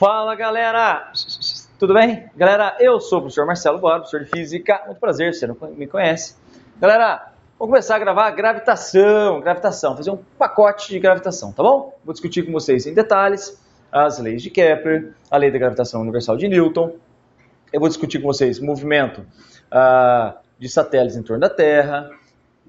Fala galera, tudo bem? Galera, eu sou o professor Marcelo Borba, professor de Física, muito prazer, você não me conhece. Galera, vamos começar a gravar gravitação, gravitação, fazer um pacote de gravitação, tá bom? Vou discutir com vocês em detalhes as leis de Kepler, a lei da gravitação universal de Newton. Eu vou discutir com vocês movimento uh, de satélites em torno da Terra,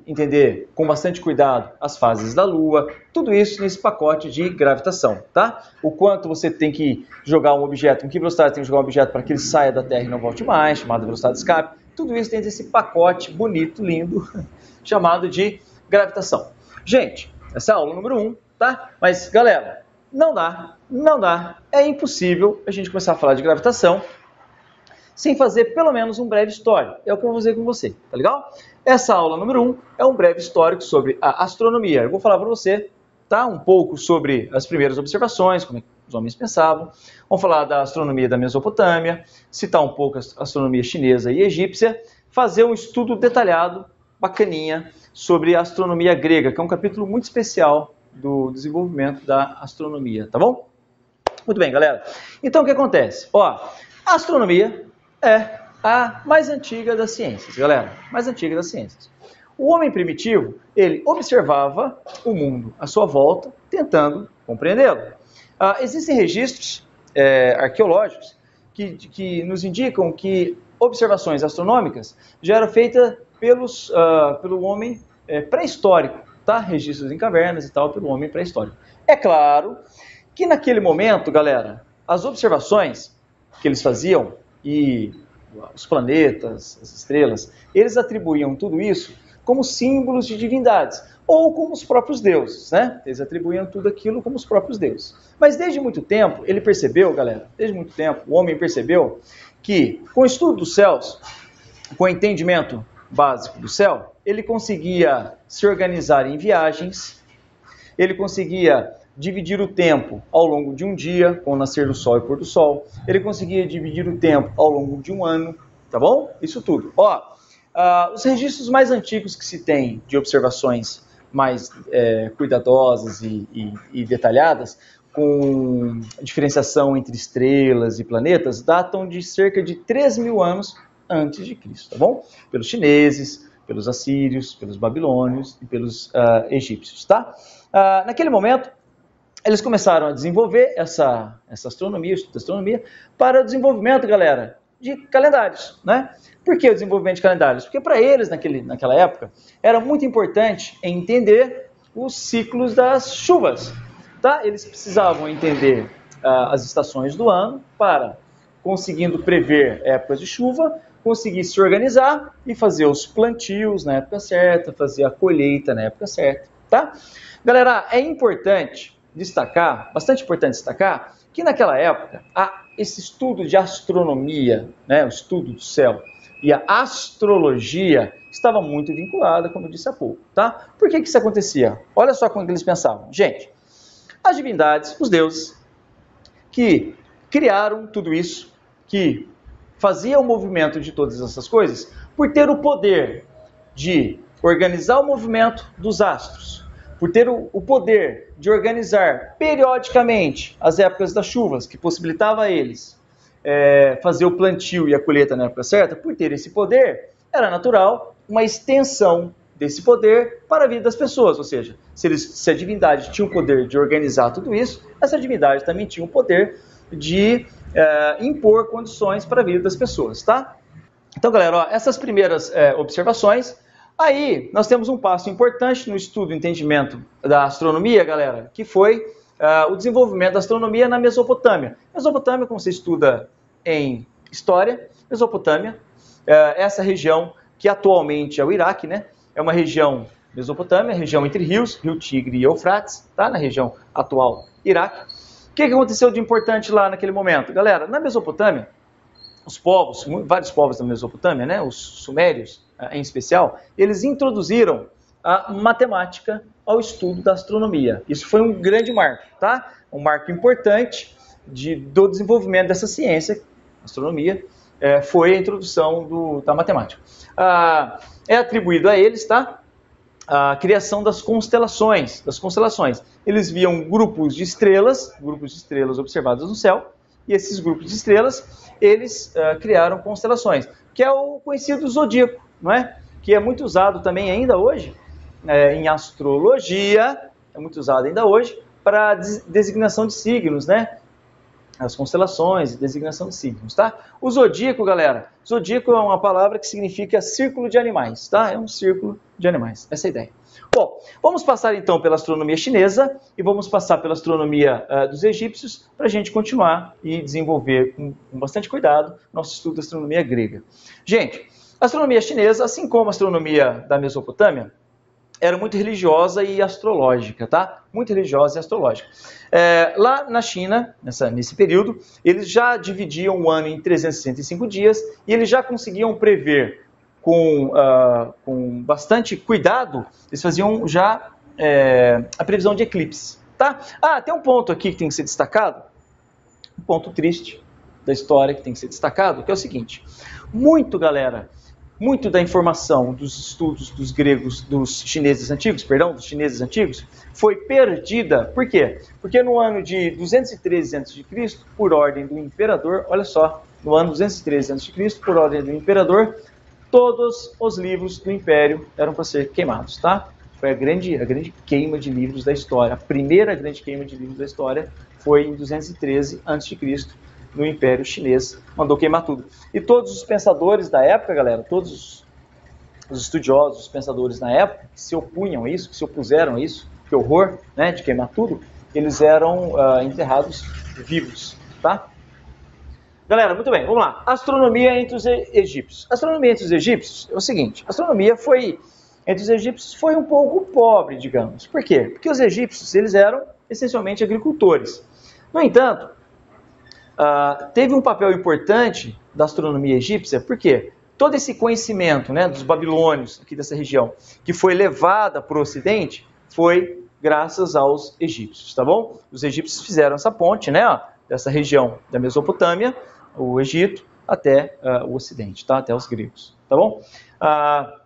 entender com bastante cuidado as fases da Lua, tudo isso nesse pacote de gravitação, tá? O quanto você tem que jogar um objeto, em que velocidade tem que jogar um objeto para que ele saia da Terra e não volte mais, chamada velocidade de escape, tudo isso dentro desse pacote bonito, lindo, chamado de gravitação. Gente, essa é a aula número 1, um, tá? Mas, galera, não dá, não dá, é impossível a gente começar a falar de gravitação sem fazer pelo menos um breve histórico. É o que eu vou fazer com você, tá legal? Essa aula número 1 um é um breve histórico sobre a astronomia. Eu vou falar para você tá, um pouco sobre as primeiras observações, como é os homens pensavam. Vamos falar da astronomia da Mesopotâmia, citar um pouco a astronomia chinesa e egípcia, fazer um estudo detalhado, bacaninha, sobre a astronomia grega, que é um capítulo muito especial do desenvolvimento da astronomia, tá bom? Muito bem, galera. Então, o que acontece? Ó, a astronomia é a mais antiga das ciências, galera. Mais antiga das ciências. O homem primitivo, ele observava o mundo à sua volta, tentando compreendê-lo. Ah, existem registros é, arqueológicos que, que nos indicam que observações astronômicas já eram feitas pelos, uh, pelo homem é, pré-histórico, tá? Registros em cavernas e tal, pelo homem pré-histórico. É claro que naquele momento, galera, as observações que eles faziam e os planetas, as estrelas, eles atribuíam tudo isso como símbolos de divindades ou como os próprios deuses, né? Eles atribuíam tudo aquilo como os próprios deuses. Mas desde muito tempo, ele percebeu, galera, desde muito tempo, o homem percebeu que com o estudo dos céus, com o entendimento básico do céu, ele conseguia se organizar em viagens, ele conseguia dividir o tempo ao longo de um dia, com o nascer do sol e pôr do sol. Ele conseguia dividir o tempo ao longo de um ano, tá bom? Isso tudo. Ó, uh, os registros mais antigos que se tem de observações mais é, cuidadosas e, e, e detalhadas, com diferenciação entre estrelas e planetas, datam de cerca de 3 mil anos antes de Cristo, tá bom? Pelos chineses, pelos assírios, pelos babilônios e pelos uh, egípcios, tá? Uh, naquele momento, eles começaram a desenvolver essa, essa astronomia, astronomia, para o desenvolvimento, galera, de calendários, né? Por que o desenvolvimento de calendários? Porque para eles, naquele, naquela época, era muito importante entender os ciclos das chuvas, tá? Eles precisavam entender uh, as estações do ano para, conseguindo prever épocas de chuva, conseguir se organizar e fazer os plantios na época certa, fazer a colheita na época certa, tá? Galera, é importante destacar, bastante importante destacar, que naquela época a, esse estudo de astronomia, né, o estudo do céu e a astrologia estava muito vinculada, como eu disse há pouco, tá? Por que, que isso acontecia? Olha só como eles pensavam. Gente, as divindades, os deuses, que criaram tudo isso, que faziam o movimento de todas essas coisas, por ter o poder de organizar o movimento dos astros, por ter o, o poder de organizar periodicamente as épocas das chuvas, que possibilitava a eles é, fazer o plantio e a colheita na época certa, por ter esse poder, era natural uma extensão desse poder para a vida das pessoas. Ou seja, se, eles, se a divindade tinha o poder de organizar tudo isso, essa divindade também tinha o poder de é, impor condições para a vida das pessoas, tá? Então, galera, ó, essas primeiras é, observações Aí nós temos um passo importante no estudo e entendimento da astronomia, galera, que foi uh, o desenvolvimento da astronomia na Mesopotâmia. Mesopotâmia, como você estuda em história, Mesopotâmia, uh, essa região que atualmente é o Iraque, né? É uma região Mesopotâmia, região entre rios, Rio Tigre e Eufrates, tá? Na região atual Iraque. O que, que aconteceu de importante lá naquele momento? Galera, na Mesopotâmia, os povos, vários povos da Mesopotâmia, né? Os sumérios, em especial, eles introduziram a matemática ao estudo da astronomia. Isso foi um grande marco, tá? Um marco importante de, do desenvolvimento dessa ciência, astronomia, é, foi a introdução do, da matemática. Ah, é atribuído a eles, tá? A criação das constelações, das constelações. Eles viam grupos de estrelas, grupos de estrelas observadas no céu, E esses grupos de estrelas, eles uh, criaram constelações, que é o conhecido zodíaco, não é? Que é muito usado também ainda hoje é, em astrologia, é muito usado ainda hoje para designação de signos, né? As constelações, designação de signos, tá? O zodíaco, galera, zodíaco é uma palavra que significa círculo de animais, tá? É um círculo de animais, essa é a ideia. Bom, vamos passar então pela astronomia chinesa e vamos passar pela astronomia uh, dos egípcios para a gente continuar e desenvolver com, com bastante cuidado nosso estudo da astronomia grega. Gente, a astronomia chinesa, assim como a astronomia da Mesopotâmia, era muito religiosa e astrológica, tá? Muito religiosa e astrológica. É, lá na China, nessa, nesse período, eles já dividiam o ano em 365 dias e eles já conseguiam prever com, uh, com bastante cuidado, eles faziam já é, a previsão de eclipse, tá? Ah, tem um ponto aqui que tem que ser destacado, um ponto triste da história que tem que ser destacado, que é o seguinte, muito, galera, muito da informação dos estudos dos gregos, dos chineses antigos, perdão, dos chineses antigos, foi perdida. Por quê? Porque no ano de 213 a.C., por ordem do imperador, olha só, no ano 213 a.C., por ordem do imperador, todos os livros do império eram para ser queimados, tá? Foi a grande, a grande queima de livros da história. A primeira grande queima de livros da história foi em 213 a.C., no Império Chinês, mandou queimar tudo. E todos os pensadores da época, galera, todos os estudiosos, os pensadores na época, que se opunham a isso, que se opuseram a isso, que horror, né, de queimar tudo, eles eram uh, enterrados vivos, tá? Galera, muito bem, vamos lá. Astronomia entre os egípcios. Astronomia entre os egípcios é o seguinte: astronomia foi entre os egípcios foi um pouco pobre, digamos. Por quê? Porque os egípcios eles eram essencialmente agricultores. No entanto, uh, teve um papel importante da astronomia egípcia, por quê? Todo esse conhecimento né, dos babilônios aqui dessa região, que foi levada para o ocidente, foi graças aos egípcios, tá bom? Os egípcios fizeram essa ponte, né, ó, dessa região da Mesopotâmia, o Egito, até uh, o ocidente, tá? até os gregos, tá bom? Uh,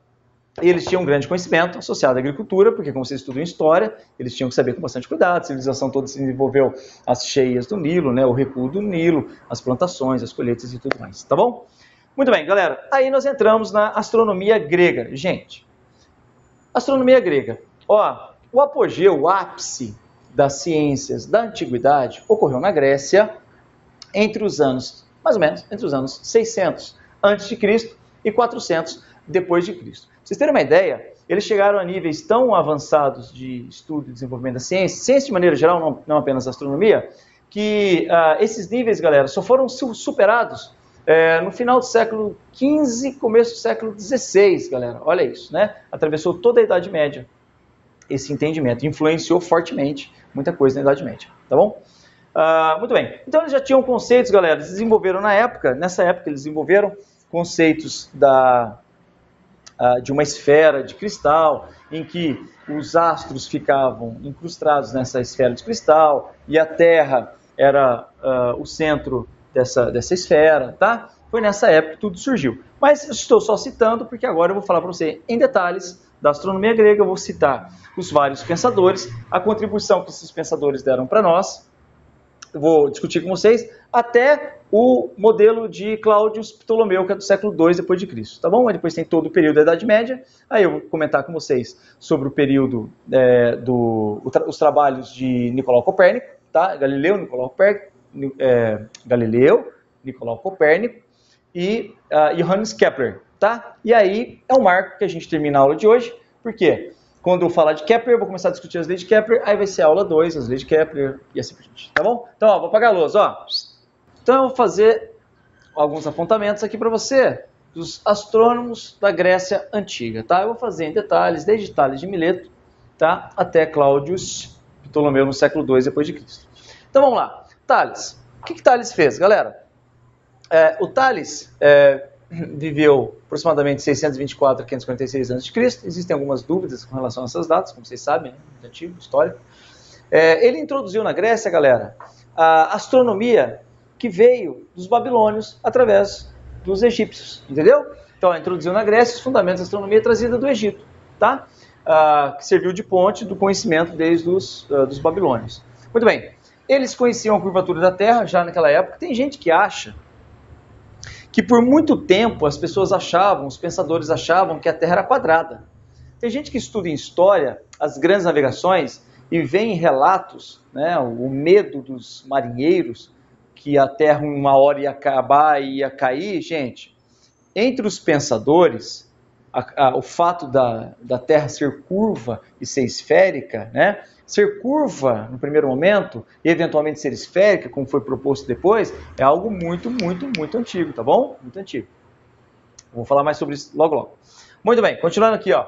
eles tinham um grande conhecimento associado à agricultura, porque como vocês estudam história, eles tinham que saber com bastante cuidado. A civilização toda se desenvolveu as cheias do Nilo, né, o recuo do Nilo, as plantações, as colheitas e tudo mais, tá bom? Muito bem, galera. Aí nós entramos na astronomia grega. Gente, astronomia grega. Ó, o apogeu, o ápice das ciências da antiguidade ocorreu na Grécia entre os anos, mais ou menos, entre os anos 600 a.C. e 400 depois de Cristo vocês terem uma ideia, eles chegaram a níveis tão avançados de estudo e desenvolvimento da ciência, ciência de maneira geral, não, não apenas astronomia, que uh, esses níveis, galera, só foram superados é, no final do século XV, começo do século XVI, galera. Olha isso, né? Atravessou toda a Idade Média esse entendimento, influenciou fortemente muita coisa na Idade Média, tá bom? Uh, muito bem. Então eles já tinham conceitos, galera, eles desenvolveram na época, nessa época eles desenvolveram conceitos da uh, de uma esfera de cristal, em que os astros ficavam incrustados nessa esfera de cristal e a Terra era uh, o centro dessa, dessa esfera, tá? Foi nessa época que tudo surgiu. Mas estou só citando porque agora eu vou falar para você em detalhes da astronomia grega, eu vou citar os vários pensadores, a contribuição que esses pensadores deram para nós, vou discutir com vocês, até o modelo de Cláudius Ptolomeu, que é do século II depois de Cristo, tá bom? Depois tem todo o período da Idade Média, aí eu vou comentar com vocês sobre o período é, do os trabalhos de Nicolau Copérnico, tá? Galileu, Nicolau Copérnico, é, Galileu, Nicolau Copérnico e uh, Johannes Kepler, tá? E aí é um marco que a gente termina a aula de hoje, por quê? Quando eu falar de Kepler, eu vou começar a discutir as leis de Kepler, aí vai ser aula 2, as leis de Kepler e assim por diante, tá bom? Então, ó, vou apagar a luz, ó. Então, eu vou fazer alguns apontamentos aqui para você dos astrônomos da Grécia Antiga, tá? Eu vou fazer em detalhes, desde Tales de Mileto, tá? Até Cláudius Ptolomeu no século II depois de Cristo. Então, vamos lá. Tales. O que, que Tales fez, galera? É, o Tales é, viveu aproximadamente 624 a 546 a.C. Existem algumas dúvidas com relação a essas datas, como vocês sabem, né? antigo, histórico. É, ele introduziu na Grécia, galera, a astronomia que veio dos babilônios através dos egípcios, entendeu? Então, introduziu na Grécia os fundamentos da astronomia trazida do Egito, tá? Ah, que serviu de ponte do conhecimento desde os uh, dos babilônios. Muito bem. eles conheciam a curvatura da Terra já naquela época. Tem gente que acha que por muito tempo as pessoas achavam, os pensadores achavam que a Terra era quadrada. Tem gente que estuda em história as grandes navegações e vê em relatos né, o medo dos marinheiros que a Terra uma hora ia acabar e ia cair. Gente, entre os pensadores, a, a, o fato da, da Terra ser curva e ser esférica, né, ser curva no primeiro momento e eventualmente ser esférica, como foi proposto depois, é algo muito, muito, muito antigo, tá bom? Muito antigo. Vou falar mais sobre isso logo, logo. Muito bem, continuando aqui, ó.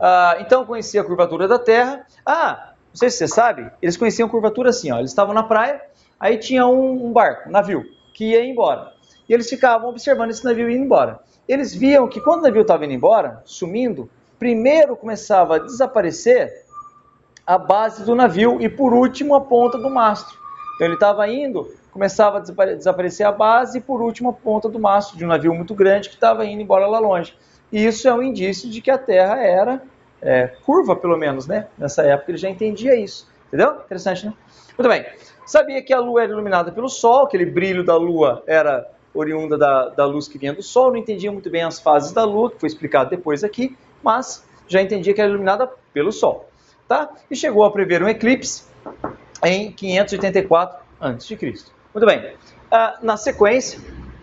Ah, então conhecia a curvatura da Terra. Ah, não sei se você sabe, eles conheciam a curvatura assim, ó. Eles estavam na praia, aí tinha um, um barco, um navio, que ia embora. E eles ficavam observando esse navio indo embora. Eles viam que quando o navio estava indo embora, sumindo, primeiro começava a desaparecer a base do navio e por último a ponta do mastro. Então ele estava indo, começava a desaparecer a base e por último a ponta do mastro de um navio muito grande que estava indo embora lá longe. E isso é um indício de que a Terra era é, curva, pelo menos, né? Nessa época ele já entendia isso. Entendeu? Interessante, né? Muito bem. Sabia que a Lua era iluminada pelo Sol, aquele brilho da Lua era oriunda da, da luz que vinha do Sol. Não entendia muito bem as fases da Lua, que foi explicado depois aqui, mas já entendia que era iluminada pelo Sol tá? E chegou a prever um eclipse em 584 a.C. Muito bem. Ah, na sequência,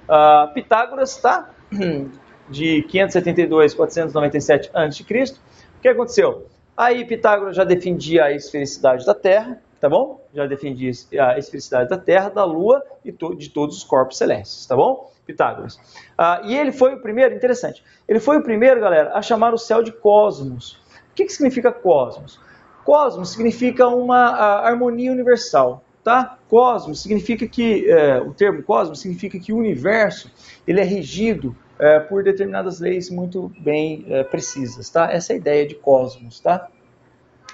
ah, Pitágoras, tá? De 572 a 497 a.C. O que aconteceu? Aí Pitágoras já defendia a esfericidade da Terra, tá bom? Já defendia a esfericidade da Terra, da Lua e de todos os corpos celestes, tá bom? Pitágoras. Ah, e ele foi o primeiro, interessante, ele foi o primeiro, galera, a chamar o céu de cosmos. O que, que significa cosmos? Cosmos significa uma harmonia universal, tá? Cosmos significa que é, o termo cosmos significa que o universo ele é regido é, por determinadas leis muito bem é, precisas, tá? Essa é a ideia de cosmos, tá?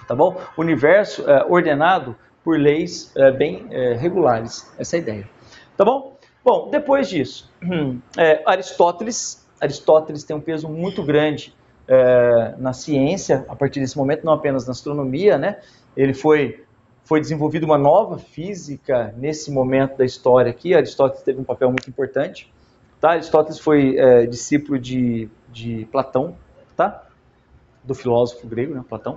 Tá bom? Universo é ordenado por leis é, bem é, regulares, essa é a ideia, tá bom? Bom, depois disso, Aristóteles, Aristóteles tem um peso muito grande é, na ciência, a partir desse momento, não apenas na astronomia, né? Ele foi, foi desenvolvida uma nova física nesse momento da história aqui. Aristóteles teve um papel muito importante. Tá? Aristóteles foi é, discípulo de, de Platão, tá? do filósofo grego, né? Platão.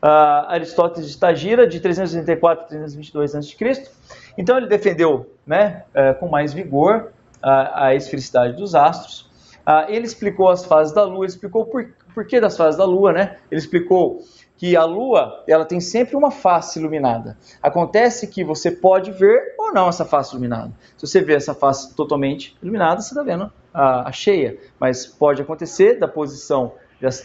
Uh, Aristóteles de Tagira, de 384 a 322 a.C. Então ele defendeu né, uh, com mais vigor a, a esfericidade dos astros. Uh, ele explicou as fases da Lua, explicou por, por que das fases da Lua, né? Ele explicou que a Lua ela tem sempre uma face iluminada. Acontece que você pode ver ou não essa face iluminada. Se você vê essa face totalmente iluminada, você está vendo a, a, cheia. Mas pode acontecer da posição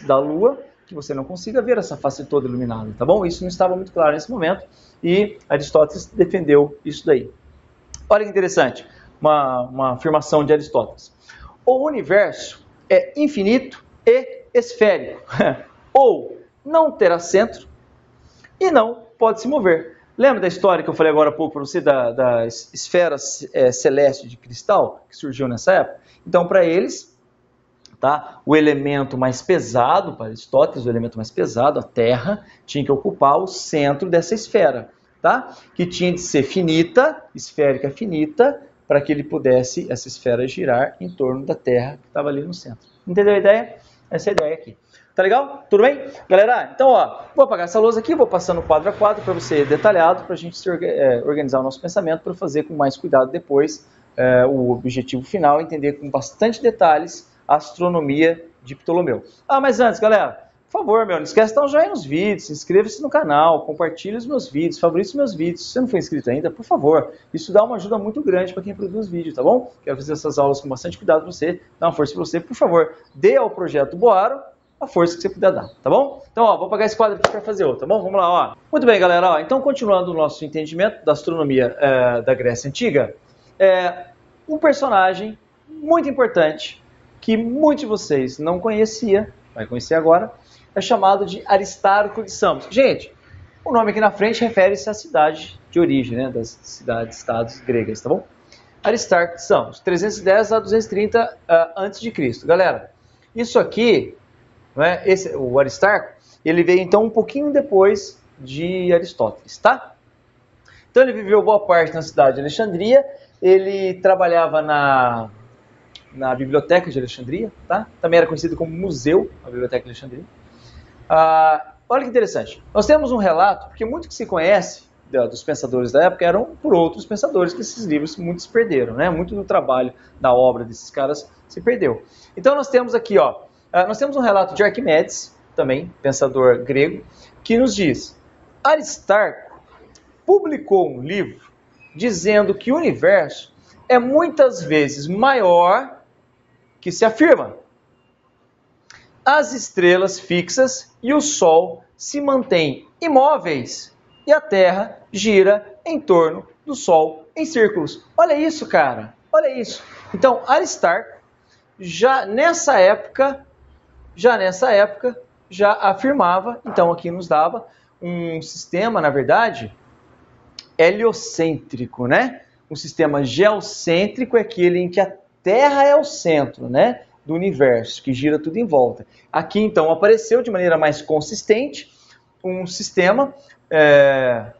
da Lua que você não consiga ver essa face toda iluminada, tá bom? Isso não estava muito claro nesse momento e Aristóteles defendeu isso daí. Olha que interessante, uma, uma afirmação de Aristóteles. O universo é infinito e esférico, ou não terá centro e não pode se mover. Lembra da história que eu falei agora há pouco para você da, da esfera é, celeste de cristal que surgiu nessa época? Então, para eles, tá, o elemento mais pesado, para Aristóteles, o elemento mais pesado, a Terra, tinha que ocupar o centro dessa esfera, tá? que tinha de ser finita, esférica finita, para que ele pudesse, essa esfera, girar em torno da Terra que estava ali no centro. Entendeu a ideia? Essa ideia aqui. Tá legal? Tudo bem? Galera, então, ó, vou apagar essa lousa aqui, vou passando quadro a quadro para você detalhado, para a gente é, organizar o nosso pensamento, para fazer com mais cuidado depois é, o objetivo final, entender com bastante detalhes a astronomia de Ptolomeu. Ah, mas antes, galera, por favor, meu, não esquece de dar um joinha nos vídeos, inscreva-se no canal, compartilhe os meus vídeos, favorite meus vídeos. Se você não for inscrito ainda, por favor, isso dá uma ajuda muito grande para quem produz vídeo, tá bom? Quero fazer essas aulas com bastante cuidado para você, dar uma força para você. Por favor, dê ao projeto Boaro a força que você puder dar, tá bom? Então, ó, vou apagar esse quadro aqui para fazer outro, tá bom? Vamos lá, ó. Muito bem, galera, ó, então continuando o nosso entendimento da astronomia é, da Grécia Antiga, é um personagem muito importante que muitos de vocês não conhecia, vai conhecer agora, é chamado de Aristarco de Samos. Gente, o nome aqui na frente refere-se à cidade de origem, né, das cidades-estados gregas, tá bom? Aristarco de Samos, 310 a 230 uh, a.C. Galera, isso aqui, né, esse, o Aristarco, ele veio então um pouquinho depois de Aristóteles, tá? Então ele viveu boa parte na cidade de Alexandria, ele trabalhava na, na Biblioteca de Alexandria, tá? também era conhecido como Museu, a Biblioteca de Alexandria. Ah, olha que interessante, nós temos um relato, porque muito que se conhece dos pensadores da época eram por outros pensadores que esses livros muitos perderam, né? Muito do trabalho da obra desses caras se perdeu. Então nós temos aqui, ó, ah, nós temos um relato de Arquimedes, também pensador grego, que nos diz: Aristarco publicou um livro dizendo que o universo é muitas vezes maior que se afirma. As estrelas fixas e o Sol se mantêm imóveis e a Terra gira em torno do Sol em círculos. Olha isso, cara. Olha isso. Então, Aristarco já nessa época, já nessa época, já afirmava, então aqui nos dava um sistema, na verdade, heliocêntrico, né? Um sistema geocêntrico é aquele em que a Terra é o centro, né? Do universo, que gira tudo em volta. Aqui, então, apareceu de maneira mais consistente um sistema é,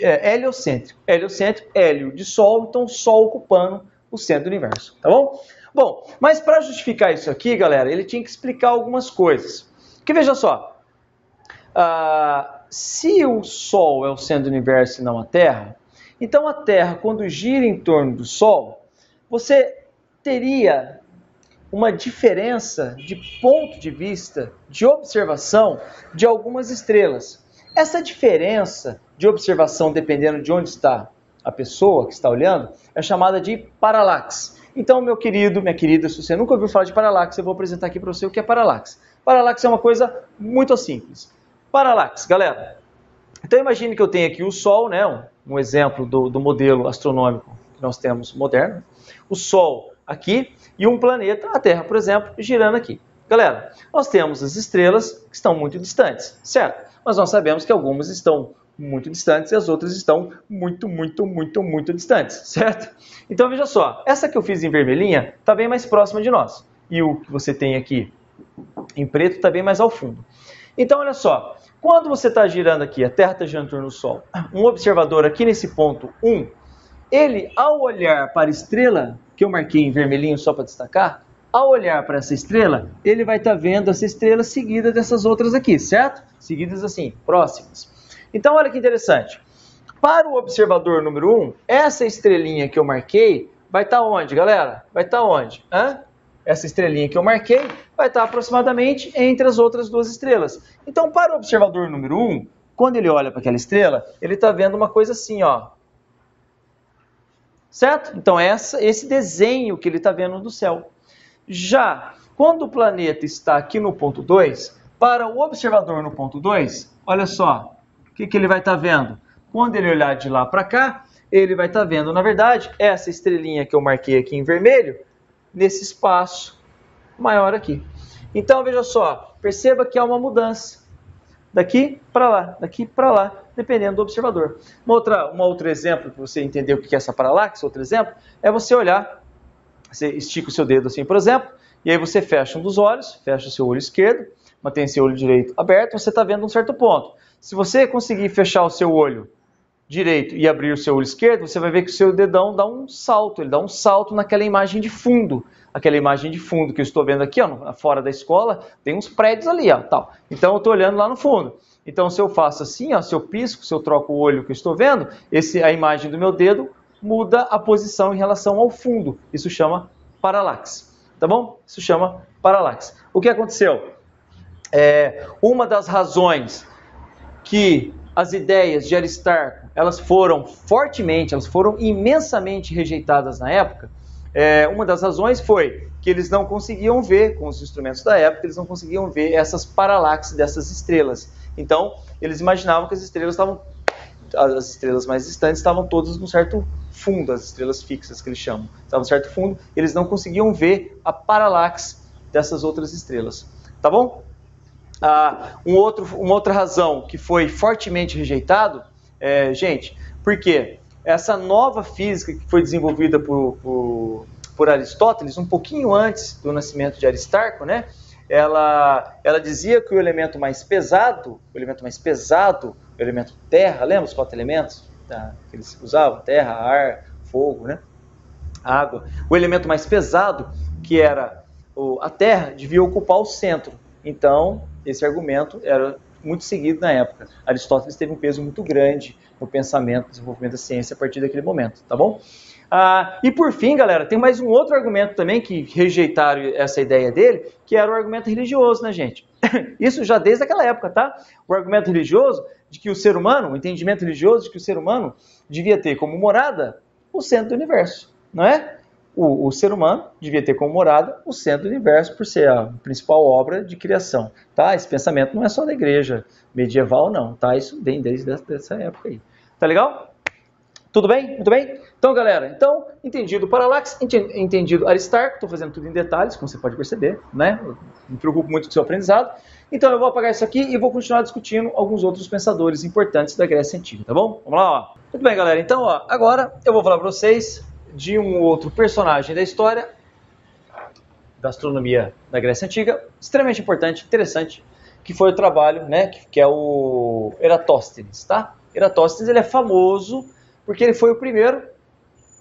é, heliocêntrico. Heliocêntrico, hélio de Sol, então Sol ocupando o centro do universo, tá bom? Bom, mas para justificar isso aqui, galera, ele tinha que explicar algumas coisas. Que veja só, uh, se o Sol é o centro do universo e não a Terra, então a Terra, quando gira em torno do Sol, você teria uma diferença de ponto de vista, de observação de algumas estrelas. Essa diferença de observação, dependendo de onde está a pessoa que está olhando, é chamada de paralaxe. Então, meu querido, minha querida, se você nunca ouviu falar de paralaxe, eu vou apresentar aqui para você o que é paralaxe. Paralaxe é uma coisa muito simples. Paralaxe, galera. Então imagine que eu tenho aqui o Sol, né, um, exemplo do, do modelo astronômico que nós temos moderno. O Sol aqui e um planeta, a Terra, por exemplo, girando aqui. Galera, nós temos as estrelas que estão muito distantes, certo? Mas nós sabemos que algumas estão muito distantes e as outras estão muito, muito, muito, muito distantes, certo? Então veja só, essa que eu fiz em vermelhinha está bem mais próxima de nós. E o que você tem aqui em preto está bem mais ao fundo. Então, olha só, quando você está girando aqui, a Terra está girando em torno do Sol, um observador aqui nesse ponto 1, ele, ao olhar para a estrela, que eu marquei em vermelhinho só para destacar, ao olhar para essa estrela, ele vai estar tá vendo essa estrela seguida dessas outras aqui, certo? Seguidas assim, próximas. Então, olha que interessante. Para o observador número 1, essa estrelinha que eu marquei vai estar tá onde, galera? Vai estar tá onde? Hã? essa estrelinha que eu marquei vai estar aproximadamente entre as outras duas estrelas. Então, para o observador número 1, um, quando ele olha para aquela estrela, ele está vendo uma coisa assim, ó. Certo? Então, essa, esse desenho que ele está vendo do céu. Já quando o planeta está aqui no ponto 2, para o observador no ponto 2, olha só, o que, que ele vai estar tá vendo? Quando ele olhar de lá para cá, ele vai estar tá vendo, na verdade, essa estrelinha que eu marquei aqui em vermelho, nesse espaço maior aqui. Então, veja só, perceba que há uma mudança daqui para lá, daqui para lá, dependendo do observador. Uma outra, um outro exemplo para você entender o que é essa paralaxe, outro exemplo, é você olhar, você estica o seu dedo assim, por exemplo, e aí você fecha um dos olhos, fecha o seu olho esquerdo, mantém seu olho direito aberto, você está vendo um certo ponto. Se você conseguir fechar o seu olho direito e abrir o seu olho esquerdo, você vai ver que o seu dedão dá um salto, ele dá um salto naquela imagem de fundo. Aquela imagem de fundo que eu estou vendo aqui, ó, fora da escola, tem uns prédios ali, ó, tal. Então eu estou olhando lá no fundo. Então se eu faço assim, ó, se eu pisco, se eu troco o olho que eu estou vendo, esse, a imagem do meu dedo muda a posição em relação ao fundo. Isso chama paralaxe, tá bom? Isso chama paralaxe. O que aconteceu? É, uma das razões que as ideias de Aristarco elas foram fortemente, elas foram imensamente rejeitadas na época. É, uma das razões foi que eles não conseguiam ver, com os instrumentos da época, eles não conseguiam ver essas paralaxes dessas estrelas. Então, eles imaginavam que as estrelas estavam, as estrelas mais distantes estavam todas num certo fundo, as estrelas fixas que eles chamam, estavam num certo fundo, eles não conseguiam ver a paralaxe dessas outras estrelas. Tá bom? Ah, um outro, uma outra razão que foi fortemente rejeitado, é, gente, porque essa nova física que foi desenvolvida por, por, por, Aristóteles, um pouquinho antes do nascimento de Aristarco, né? Ela, ela dizia que o elemento mais pesado, o elemento mais pesado, o elemento terra, lembra os quatro elementos? tá, que eles usavam, terra, ar, fogo, né? água. O elemento mais pesado, que era a terra, devia ocupar o centro. Então, esse argumento era muito seguido na época. Aristóteles teve um peso muito grande no pensamento, no desenvolvimento da ciência a partir daquele momento, tá bom? Ah, e por fim, galera, tem mais um outro argumento também que rejeitaram essa ideia dele, que era o argumento religioso, né, gente? Isso já desde aquela época, tá? O argumento religioso de que o ser humano, o entendimento religioso de que o ser humano devia ter como morada o centro do universo, não é? O, o, ser humano devia ter como morada o centro do universo por ser a principal obra de criação, tá? Esse pensamento não é só da igreja medieval, não, tá? Isso vem desde essa época aí. Tá legal? Tudo bem? Muito bem? Então, galera, então, entendido Parallax, entendido Aristarco, estou fazendo tudo em detalhes, como você pode perceber, né? Eu me preocupo muito com o seu aprendizado. Então, eu vou apagar isso aqui e vou continuar discutindo alguns outros pensadores importantes da Grécia Antiga, tá bom? Vamos lá, ó. Muito bem, galera. Então, ó, agora eu vou falar para vocês de um outro personagem da história da astronomia da Grécia Antiga, extremamente importante, interessante, que foi o trabalho, né, que, que é o Eratóstenes, tá? Eratóstenes, ele é famoso porque ele foi o primeiro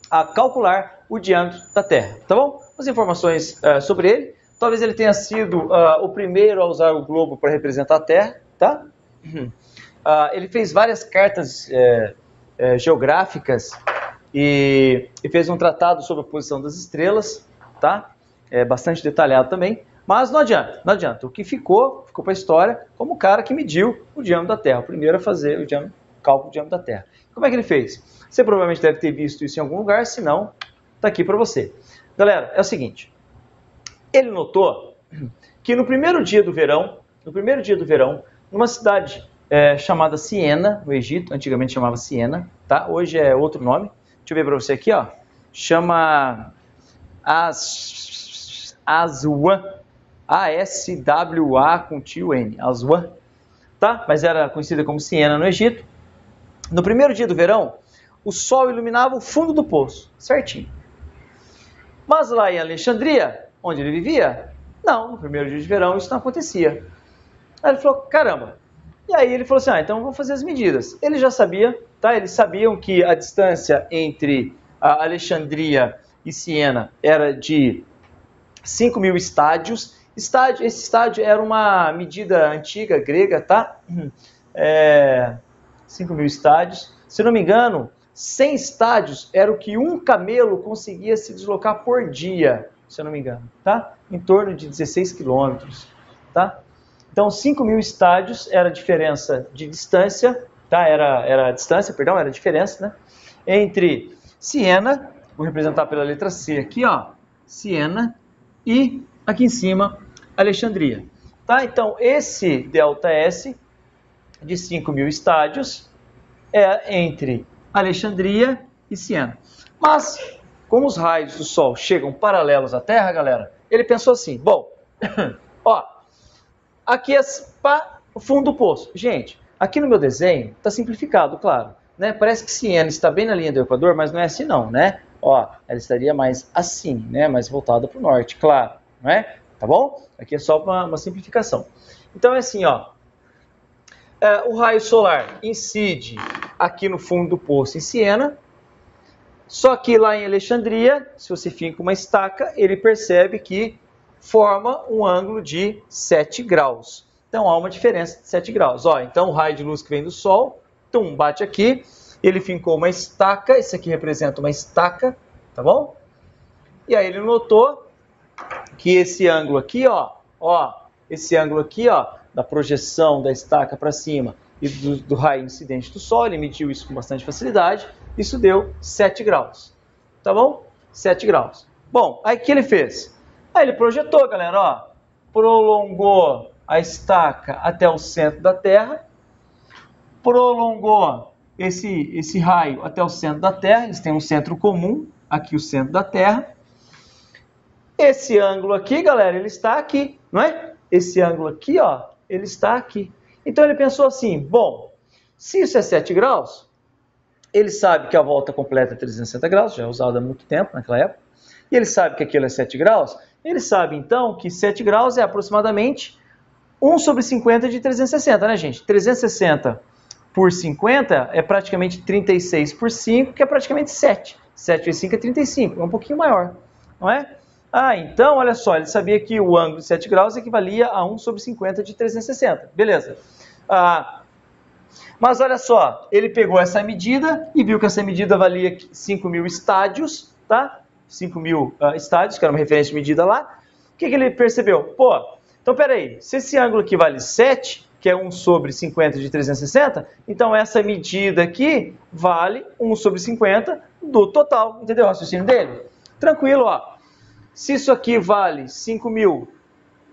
a calcular o diâmetro da Terra, tá bom? As informações uh, sobre ele, talvez ele tenha sido uh, o primeiro a usar o globo para representar a Terra, tá? Uh, ele fez várias cartas eh, eh, geográficas e, e, fez um tratado sobre a posição das estrelas, tá? É bastante detalhado também, mas não adianta, não adianta. O que ficou, ficou para a história como o cara que mediu o diâmetro da Terra, o primeiro a fazer o, diâmetro, o cálculo do diâmetro da Terra. Como é que ele fez? Você provavelmente deve ter visto isso em algum lugar, se não, está aqui para você. Galera, é o seguinte, ele notou que no primeiro dia do verão, no primeiro dia do verão, numa cidade é, chamada Siena, no Egito, antigamente chamava Siena, tá? Hoje é outro nome. Deixa eu ver para você aqui, ó. Chama As Aswan, A-S-W-A com tio N, Aswan, tá? Mas era conhecida como Siena no Egito. No primeiro dia do verão, o sol iluminava o fundo do poço, certinho. Mas lá em Alexandria, onde ele vivia, não, no primeiro dia de verão isso não acontecia. Aí ele falou, caramba. E aí ele falou assim, ah, então vou fazer as medidas. Ele já sabia, tá? Eles sabiam que a distância entre a Alexandria e Siena era de 5 mil estádios. Estádio, esse estádio era uma medida antiga grega, tá? É, 5 mil estádios. Se não me engano, 100 estádios era o que um camelo conseguia se deslocar por dia, se eu não me engano, tá? Em torno de 16 quilômetros, tá? Então, 5 mil estádios era a diferença de distância, tá? Era, era a distância, perdão, era a diferença, né? Entre Siena, vou representar pela letra C aqui, ó, Siena, e aqui em cima, Alexandria. Tá? Então, esse delta S de 5 mil estádios é entre Alexandria e Siena. Mas, como os raios do Sol chegam paralelos à Terra, galera, ele pensou assim: bom, ó, aqui é o fundo do poço. Gente, aqui no meu desenho está simplificado, claro. Né? Parece que Siena está bem na linha do Equador, mas não é assim não, né? Ó, ela estaria mais assim, né? Mais voltada para o norte, claro, não é? Tá bom? Aqui é só uma, uma simplificação. Então é assim, ó. É, o raio solar incide aqui no fundo do poço em Siena, só que lá em Alexandria, se você finca uma estaca, ele percebe que forma um ângulo de 7 graus. Então há uma diferença de 7 graus. Ó, então o raio de luz que vem do Sol, tum, bate aqui, ele fincou uma estaca, esse aqui representa uma estaca, tá bom? E aí ele notou que esse ângulo aqui, ó, ó, esse ângulo aqui, ó, da projeção da estaca para cima e do, do, raio incidente do Sol, ele mediu isso com bastante facilidade, isso deu 7 graus, tá bom? 7 graus. Bom, aí o que ele fez? Aí ele projetou, galera, ó, prolongou a estaca até o centro da Terra, prolongou esse, esse raio até o centro da Terra, eles têm um centro comum, aqui o centro da Terra. Esse ângulo aqui, galera, ele está aqui, não é? Esse ângulo aqui, ó, ele está aqui. Então ele pensou assim: bom, se isso é 7 graus, ele sabe que a volta completa é 360 graus, já é usado há muito tempo naquela época, e ele sabe que aquilo é 7 graus, ele sabe então que 7 graus é aproximadamente 1 sobre 50 de 360, né, gente? 360 por 50 é praticamente 36 por 5, que é praticamente 7. 7 vezes 5 é 35, é um pouquinho maior, não é? Ah, então, olha só, ele sabia que o ângulo de 7 graus equivalia a 1 sobre 50 de 360. Beleza. Ah, mas olha só, ele pegou essa medida e viu que essa medida valia 5 mil estádios, tá? 5 mil uh, estádios, que era uma referência de medida lá. O que, que ele percebeu? Pô, então peraí, se esse ângulo aqui vale 7, que é 1 sobre 50 de 360, então essa medida aqui vale 1 sobre 50 do total, entendeu o raciocínio dele? Tranquilo, ó. Se isso aqui vale 5 mil,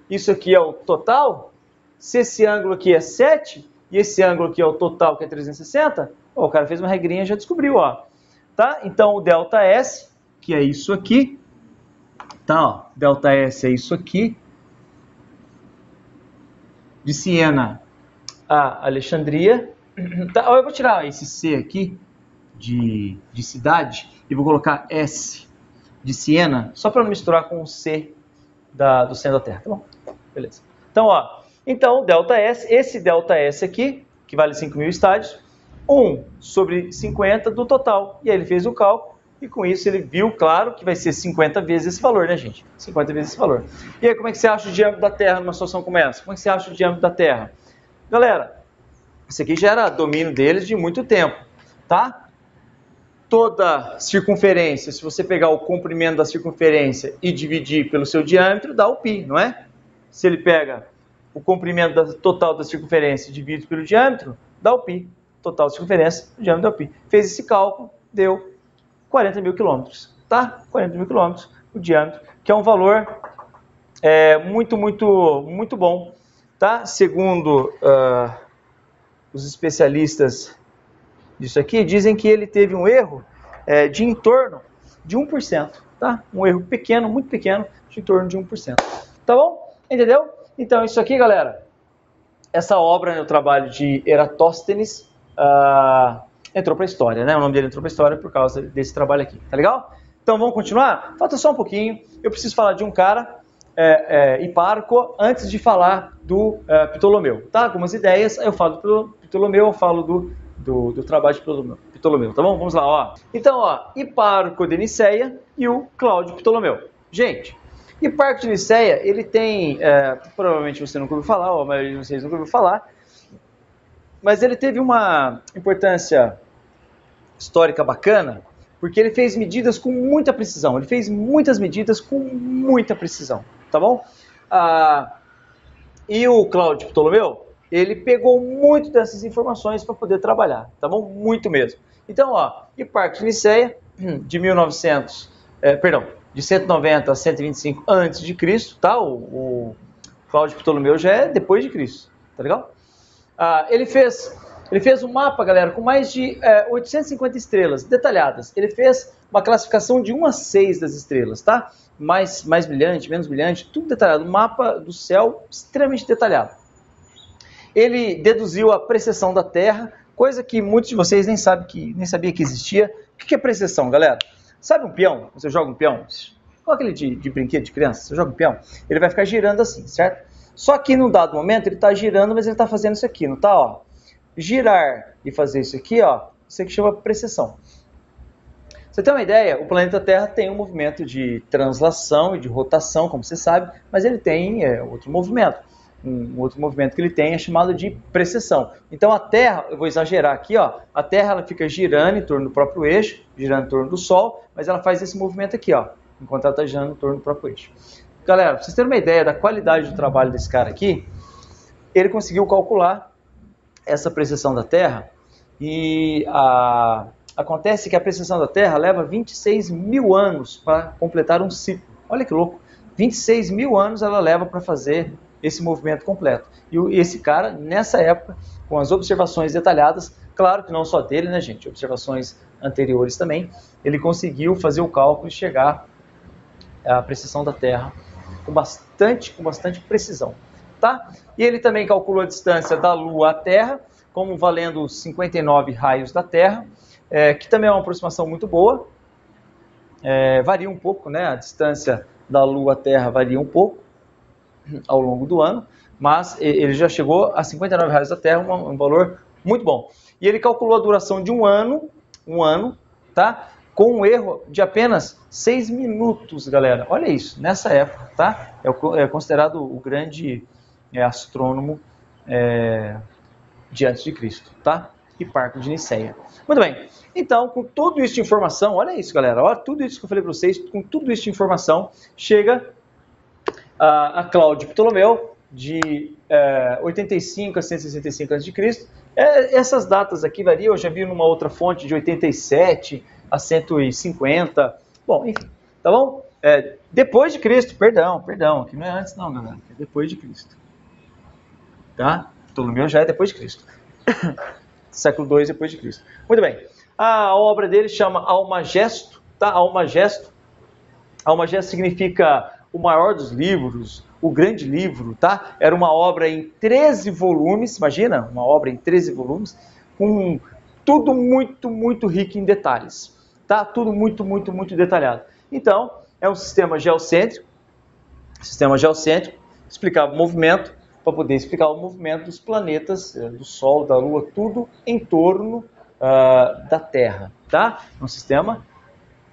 isso aqui é o total, se esse ângulo aqui é 7, e esse ângulo aqui é o total, que é 360, ó, o cara fez uma regrinha e já descobriu, ó. Tá? Então, o delta S, que é isso aqui, tá, ó, delta S é isso aqui, de Siena a Alexandria, tá, ó, eu vou tirar esse C aqui, de, de cidade, e vou colocar S, de Siena, só para não misturar com o C da, do centro da Terra, tá bom? Beleza. Então, ó, então, delta S, esse delta S aqui, que vale 5 mil estádios, 1 sobre 50 do total. E aí ele fez o cálculo e com isso ele viu, claro, que vai ser 50 vezes esse valor, né, gente? 50 vezes esse valor. E aí, como é que você acha o diâmetro da Terra numa situação como essa? Como é que você acha o diâmetro da Terra? Galera, isso aqui já era domínio deles de muito tempo, tá? toda circunferência, se você pegar o comprimento da circunferência e dividir pelo seu diâmetro, dá o π, não é? Se ele pega o comprimento total da circunferência dividido pelo diâmetro, dá o π. Total circunferência, o diâmetro dá o π. Fez esse cálculo, deu 40 mil quilômetros, tá? 40 mil quilômetros o diâmetro, que é um valor é, muito, muito, muito bom, tá? Segundo uh, os especialistas disso aqui, dizem que ele teve um erro é, de em torno de 1%, tá? Um erro pequeno, muito pequeno, de em torno de 1%. Tá bom? Entendeu? Então, isso aqui, galera, essa obra, né, o trabalho de Eratóstenes, uh, entrou para a história, né? O nome dele entrou para a história por causa desse trabalho aqui, tá legal? Então, vamos continuar? Falta só um pouquinho. Eu preciso falar de um cara, é, é, Hiparco, antes de falar do é, Ptolomeu, tá? Algumas ideias, eu falo do Ptolomeu, eu falo do do, do trabalho de Ptolomeu, Ptolomeu, tá bom? Vamos lá, ó. Então, ó, Hiparco de Niceia e o Cláudio Ptolomeu. Gente, Hiparco de Niceia, ele tem, é, provavelmente você nunca ouviu falar, ou a maioria de vocês nunca ouviu falar, mas ele teve uma importância histórica bacana, porque ele fez medidas com muita precisão. Ele fez muitas medidas com muita precisão, tá bom? Ah, e o Cláudio Ptolomeu, ele pegou muito dessas informações para poder trabalhar, tá bom? Muito mesmo. Então, ó, Hiparco de Niceia, de 1900, é, perdão, de 190 a 125 antes de Cristo, tá? O, o Cláudio Ptolomeu já é depois de Cristo, tá legal? Ah, ele fez ele fez um mapa, galera, com mais de é, 850 estrelas detalhadas. Ele fez uma classificação de 1 a 6 das estrelas, tá? Mais, mais brilhante, menos brilhante, tudo detalhado. Um mapa do céu extremamente detalhado ele deduziu a precessão da Terra, coisa que muitos de vocês nem, sabem que, nem sabia que existia. O que é precessão, galera? Sabe um peão? Você joga um peão? Qual aquele de, de brinquedo de criança? Você joga um peão? Ele vai ficar girando assim, certo? Só que num dado momento ele está girando, mas ele está fazendo isso aqui, não está? Ó, girar e fazer isso aqui, ó, isso aqui chama precessão. Você tem uma ideia? O planeta Terra tem um movimento de translação e de rotação, como você sabe, mas ele tem é, outro movimento um outro movimento que ele tem é chamado de precessão. Então a Terra, eu vou exagerar aqui, ó, a Terra ela fica girando em torno do próprio eixo, girando em torno do Sol, mas ela faz esse movimento aqui, ó, enquanto ela está girando em torno do próprio eixo. Galera, para vocês terem uma ideia da qualidade do trabalho desse cara aqui, ele conseguiu calcular essa precessão da Terra e a... acontece que a precessão da Terra leva 26 mil anos para completar um ciclo. Olha que louco! 26 mil anos ela leva para fazer esse movimento completo. E esse cara, nessa época, com as observações detalhadas, claro que não só dele, né, gente, observações anteriores também, ele conseguiu fazer o cálculo e chegar à precisão da Terra com bastante, com bastante precisão, tá? E ele também calculou a distância da Lua à Terra, como valendo 59 raios da Terra, é, que também é uma aproximação muito boa, é, varia um pouco, né? A distância da Lua à Terra varia um pouco, ao longo do ano, mas ele já chegou a 59 reais da Terra, um, valor Muito bom. E ele calculou a duração de um ano, um ano, tá? Com um erro de apenas seis minutos, galera. Olha isso, nessa época, tá? É, é considerado o grande é, astrônomo é, de antes de Cristo, tá? Hiparco de Niceia. Muito bem. Então, com tudo isso de informação, olha isso, galera. Olha tudo isso que eu falei para vocês, com tudo isso de informação, chega a, a Cláudio Ptolomeu, de é, 85 a 165 a.C. É, essas datas aqui variam, eu já vi numa outra fonte de 87 a 150. Bom, enfim, tá bom? É, depois de Cristo, perdão, perdão, aqui não é antes não, galera, é depois de Cristo. Tá? Ptolomeu já é depois de Cristo. Século II depois de Cristo. Muito bem. A obra dele chama Almagesto, tá? Almagesto. Almagesto significa o maior dos livros, o grande livro, tá? Era uma obra em 13 volumes, imagina, uma obra em 13 volumes, com tudo muito, muito rico em detalhes, tá? Tudo muito, muito, muito detalhado. Então, é um sistema geocêntrico, sistema geocêntrico, explicava o movimento, para poder explicar o movimento dos planetas, eh, do Sol, da Lua, tudo em torno uh, da Terra, tá? É um sistema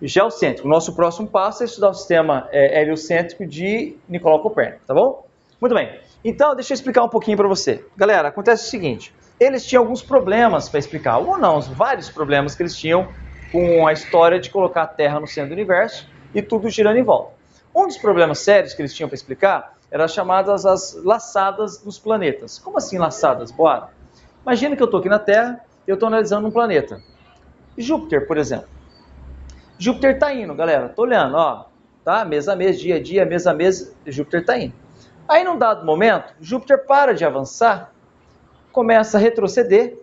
geocêntrico. Nosso próximo passo é estudar o sistema é, heliocêntrico de Nicolau Copérnico, tá bom? Muito bem. Então, deixa eu explicar um pouquinho para você. Galera, acontece o seguinte, eles tinham alguns problemas para explicar, ou não, vários problemas que eles tinham com a história de colocar a Terra no centro do universo e tudo girando em volta. Um dos problemas sérios que eles tinham para explicar eram chamadas as laçadas dos planetas. Como assim laçadas? Bora. Imagina que eu estou aqui na Terra e eu estou analisando um planeta. Júpiter, por exemplo. Júpiter está indo, galera. Estou olhando, ó. Tá? Mês a mês, dia a dia, mês a mês, Júpiter está indo. Aí, num dado momento, Júpiter para de avançar, começa a retroceder,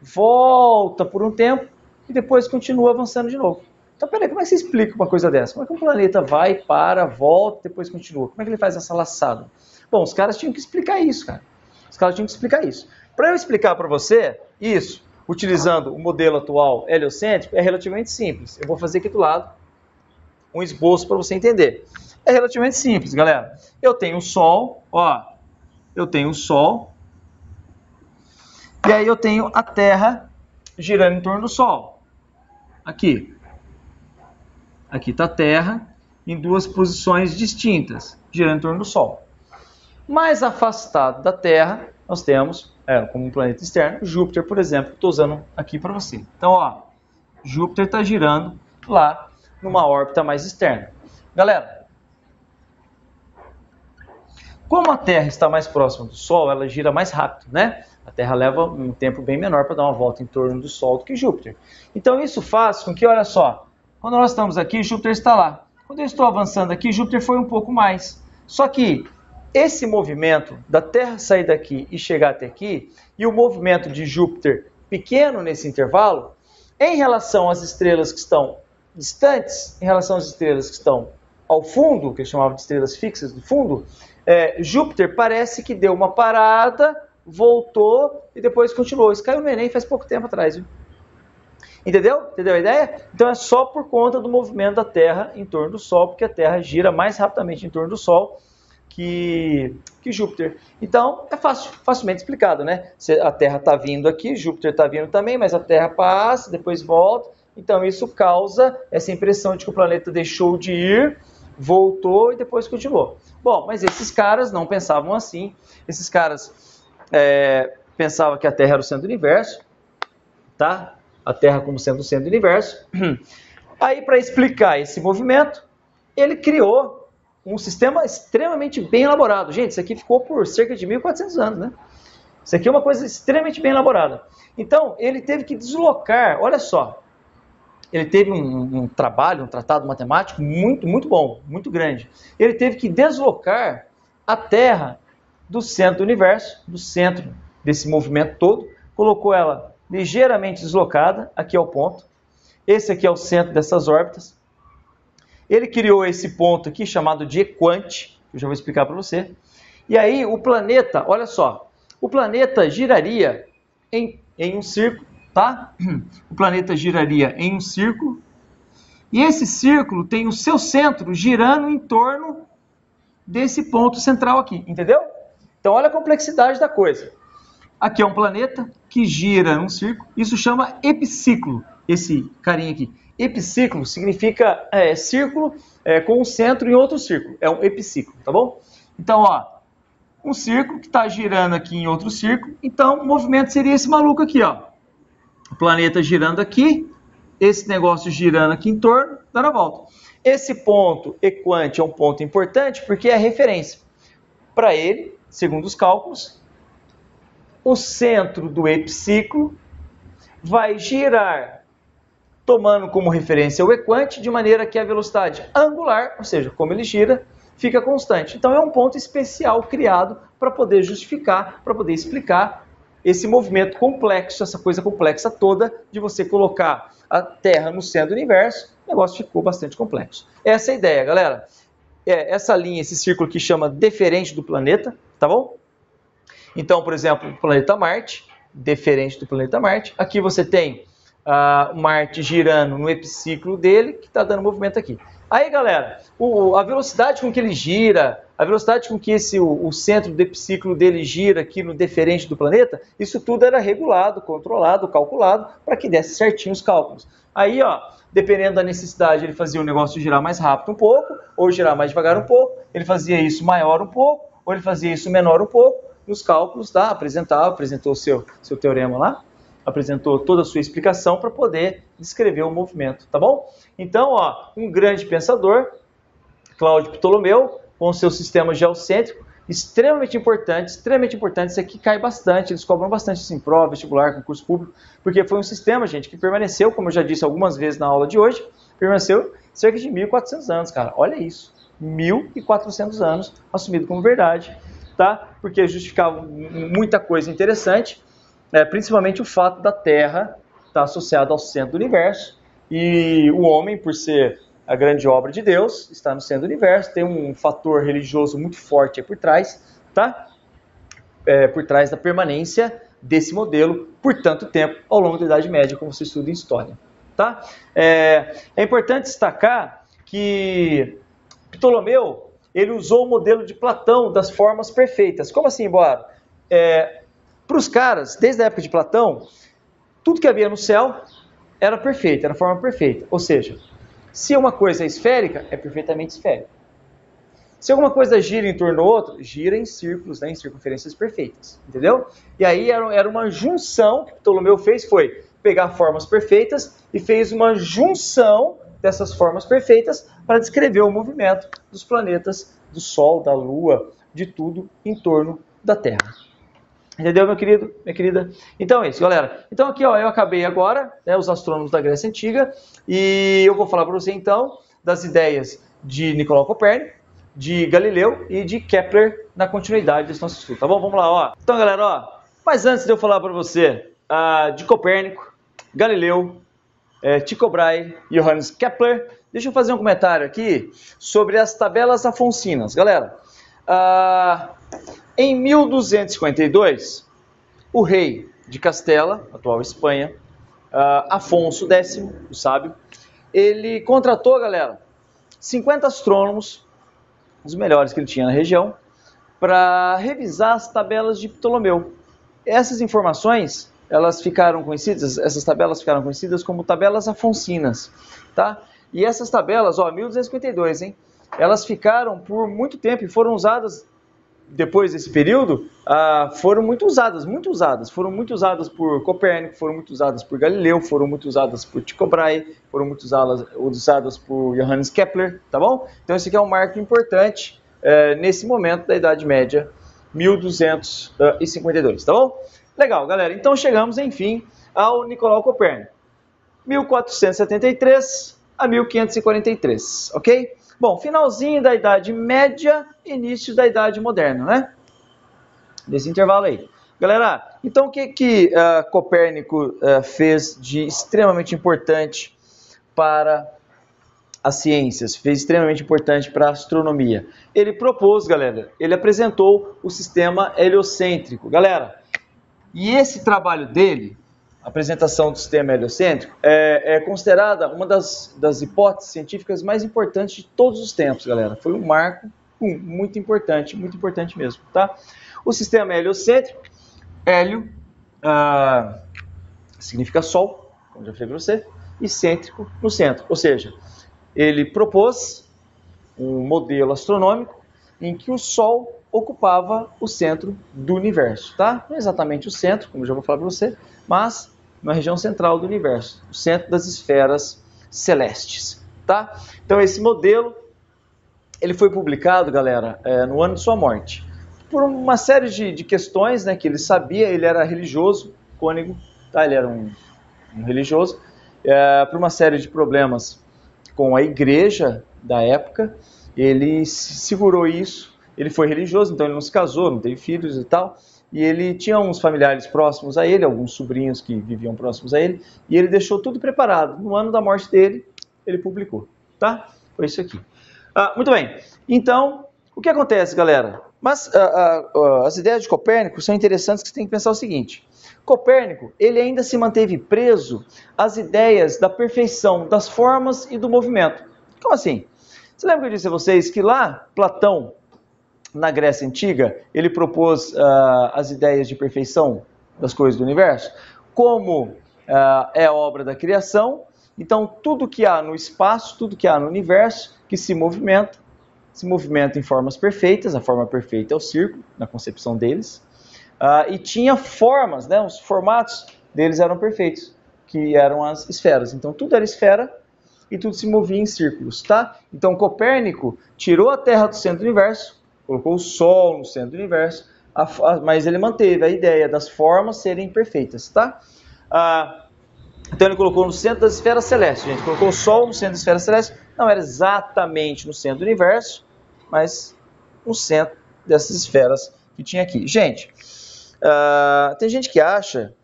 volta por um tempo e depois continua avançando de novo. Então, peraí, como é que você explica uma coisa dessa? Como é que um planeta vai, para, volta, depois continua? Como é que ele faz essa laçada? Bom, os caras tinham que explicar isso, cara. Os caras tinham que explicar isso. Para eu explicar para você isso, utilizando o modelo atual heliocêntrico, é relativamente simples. Eu vou fazer aqui do lado um esboço para você entender. É relativamente simples, galera. Eu tenho o Sol, ó, eu tenho o Sol, e aí eu tenho a Terra girando em torno do Sol. Aqui. Aqui está a Terra em duas posições distintas, girando em torno do Sol. Mais afastado da Terra, nós temos, é, como um planeta externo, Júpiter, por exemplo, estou usando aqui para você. Então, ó, Júpiter está girando lá numa órbita mais externa. Galera, como a Terra está mais próxima do Sol, ela gira mais rápido, né? A Terra leva um tempo bem menor para dar uma volta em torno do Sol do que Júpiter. Então isso faz com que, olha só, quando nós estamos aqui, Júpiter está lá. Quando eu estou avançando aqui, Júpiter foi um pouco mais. Só que esse movimento da Terra sair daqui e chegar até aqui, e o movimento de Júpiter pequeno nesse intervalo, em relação às estrelas que estão distantes, em relação às estrelas que estão ao fundo, que eu chamava de estrelas fixas do fundo, é, Júpiter parece que deu uma parada, voltou e depois continuou. Isso caiu no Enem faz pouco tempo atrás. Viu? Entendeu? Entendeu a ideia? Então é só por conta do movimento da Terra em torno do Sol, porque a Terra gira mais rapidamente em torno do Sol que, que Júpiter. Então é fácil, facilmente explicado, né? A Terra está vindo aqui, Júpiter está vindo também, mas a Terra passa, depois volta. Então isso causa essa impressão de que o planeta deixou de ir, voltou e depois continuou. Bom, mas esses caras não pensavam assim. Esses caras é, pensavam que a Terra era o centro do universo, tá? a Terra como sendo o centro do universo. Aí, para explicar esse movimento, ele criou um sistema extremamente bem elaborado. Gente, isso aqui ficou por cerca de 1.400 anos, né? Isso aqui é uma coisa extremamente bem elaborada. Então, ele teve que deslocar, olha só, ele teve um, um, trabalho, um tratado matemático muito, muito bom, muito grande. Ele teve que deslocar a Terra do centro do universo, do centro desse movimento todo, colocou ela ligeiramente deslocada, aqui é o ponto. Esse aqui é o centro dessas órbitas. Ele criou esse ponto aqui chamado de equante, que eu já vou explicar para você. E aí o planeta, olha só, o planeta giraria em, em um círculo, tá? O planeta giraria em um círculo. E esse círculo tem o seu centro girando em torno desse ponto central aqui, entendeu? Então olha a complexidade da coisa. aqui é um planeta que gira num círculo, isso chama epiciclo, esse carinha aqui. Epiciclo significa é, círculo é, com um centro em outro círculo, é um epiciclo, tá bom? Então, ó, um círculo que está girando aqui em outro círculo, então o movimento seria esse maluco aqui, ó. O planeta girando aqui, esse negócio girando aqui em torno, dando a volta. Esse ponto equante é um ponto importante porque é referência. Para ele, segundo os cálculos, o centro do epiciclo vai girar tomando como referência o equante, de maneira que a velocidade angular, ou seja, como ele gira, fica constante. Então é um ponto especial criado para poder justificar, para poder explicar esse movimento complexo, essa coisa complexa toda de você colocar a Terra no centro do universo, o negócio ficou bastante complexo. Essa é a ideia, galera. É essa linha, esse círculo que chama deferente do planeta, tá bom? Então, por exemplo, o planeta Marte, deferente do planeta Marte. Aqui você tem uh, Marte girando no epiciclo dele, que está dando movimento aqui. Aí, galera, o, a velocidade com que ele gira, a velocidade com que esse, o, o, centro do epiciclo dele gira aqui no deferente do planeta, isso tudo era regulado, controlado, calculado, para que desse certinho os cálculos. Aí, ó, dependendo da necessidade, ele fazia o negócio girar mais rápido um pouco, ou girar mais devagar um pouco, ele fazia isso maior um pouco, ou ele fazia isso menor um pouco, nos cálculos, tá? Apresentava, apresentou o seu, seu teorema lá, apresentou toda a sua explicação para poder descrever o movimento, tá bom? Então, ó, um grande pensador, Cláudio Ptolomeu, com seu sistema geocêntrico, extremamente importante, extremamente importante, isso aqui cai bastante, eles cobram bastante assim, prova, vestibular, concurso público, porque foi um sistema, gente, que permaneceu, como eu já disse algumas vezes na aula de hoje, permaneceu cerca de 1.400 anos, cara, olha isso, 1.400 anos assumido como verdade, tá? Porque justificava muita coisa interessante, é, principalmente o fato da Terra estar tá associada ao centro do universo e o homem, por ser a grande obra de Deus, está no centro do universo, tem um fator religioso muito forte aí por trás, tá? É, por trás da permanência desse modelo por tanto tempo ao longo da Idade Média, como você estuda em história, tá? É, é importante destacar que Ptolomeu ele usou o modelo de Platão das formas perfeitas. Como assim, Boaro? É, para os caras, desde a época de Platão, tudo que havia no céu era perfeito, era forma perfeita. Ou seja, se uma coisa é esférica, é perfeitamente esférica. Se alguma coisa gira em torno do outro, gira em círculos, né, em circunferências perfeitas, entendeu? E aí era, era uma junção que Ptolomeu fez, foi pegar formas perfeitas e fez uma junção dessas formas perfeitas para descrever o movimento dos planetas, do Sol, da Lua, de tudo em torno da Terra. Entendeu, meu querido, minha querida? Então é isso, galera. Então aqui, ó, eu acabei agora, né, os astrônomos da Grécia Antiga, e eu vou falar para você então das ideias de Nicolau Copérnico, de Galileu e de Kepler na continuidade desse nosso estudo, tá bom? Vamos lá, ó. Então, galera, ó, mas antes de eu falar para você uh, de Copérnico, Galileu, é, Tycho Brahe e Johannes Kepler, deixa eu fazer um comentário aqui sobre as tabelas afoncinas. Galera, uh, em 1252, o rei de Castela, atual Espanha, uh, Afonso X, o sábio, ele contratou, galera, 50 astrônomos, os melhores que ele tinha na região, para revisar as tabelas de Ptolomeu. Essas informações, elas ficaram conhecidas, essas tabelas ficaram conhecidas como tabelas afoncinas, tá? E essas tabelas, ó, 1252, hein? Elas ficaram por muito tempo e foram usadas depois desse período, ah, foram muito usadas, muito usadas. Foram muito usadas por Copérnico, foram muito usadas por Galileu, foram muito usadas por Tycho Brahe, foram muito usadas, usadas por Johannes Kepler, tá bom? Então esse aqui é um marco importante eh, nesse momento da Idade Média, 1252, tá bom? Legal, galera. Então chegamos, enfim, ao Nicolau Copérnico. 1473 a 1543, ok? Bom, finalzinho da Idade Média, início da Idade Moderna, né? Nesse intervalo aí. Galera, então o que, que uh, Copérnico uh, fez de extremamente importante para as ciências, fez extremamente importante para a astronomia? Ele propôs, galera, ele apresentou o sistema heliocêntrico. Galera, e esse trabalho dele apresentação do sistema heliocêntrico, é, é considerada uma das, das, hipóteses científicas mais importantes de todos os tempos, galera. Foi um marco um, muito importante, muito importante mesmo, tá? O sistema heliocêntrico hélio uh, significa Sol, como já falei para você, e cêntrico no centro. Ou seja, ele propôs um modelo astronômico em que o Sol ocupava o centro do universo, tá? Não é exatamente o centro, como já vou falar para você, mas na região central do universo, o centro das esferas celestes, tá? Então esse modelo ele foi publicado, galera, é, no ano de sua morte, por uma série de, de, questões, né, que ele sabia, ele era religioso, cônego, tá? Ele era um, um religioso, é, por uma série de problemas com a igreja da época, ele segurou isso, ele foi religioso, então ele não se casou, não teve filhos e tal, e ele tinha uns familiares próximos a ele, alguns sobrinhos que viviam próximos a ele, e ele deixou tudo preparado. No ano da morte dele, ele publicou, tá? Foi isso aqui. Ah, muito bem. Então, o que acontece, galera? Mas ah, ah, ah, as ideias de Copérnico são interessantes que você tem que pensar o seguinte. Copérnico, ele ainda se manteve preso às ideias da perfeição das formas e do movimento. Como assim? Você lembra que eu disse a vocês que lá, Platão, na Grécia Antiga, ele propôs uh, as ideias de perfeição das coisas do universo? Como uh, é a obra da criação, então tudo que há no espaço, tudo que há no universo, que se movimenta, se movimenta em formas perfeitas, a forma perfeita é o círculo, na concepção deles, uh, e tinha formas, né, os formatos deles eram perfeitos, que eram as esferas. Então tudo era esfera, e tudo se movia em círculos, tá? Então Copérnico tirou a Terra do centro do universo, colocou o Sol no centro do universo, a, a, mas ele manteve a ideia das formas serem perfeitas, tá? Ah, então ele colocou no centro das esferas celestes, gente. Colocou o Sol no centro das esferas celestes. Não era exatamente no centro do universo, mas no centro dessas esferas que tinha aqui. Gente, uh, tem gente que acha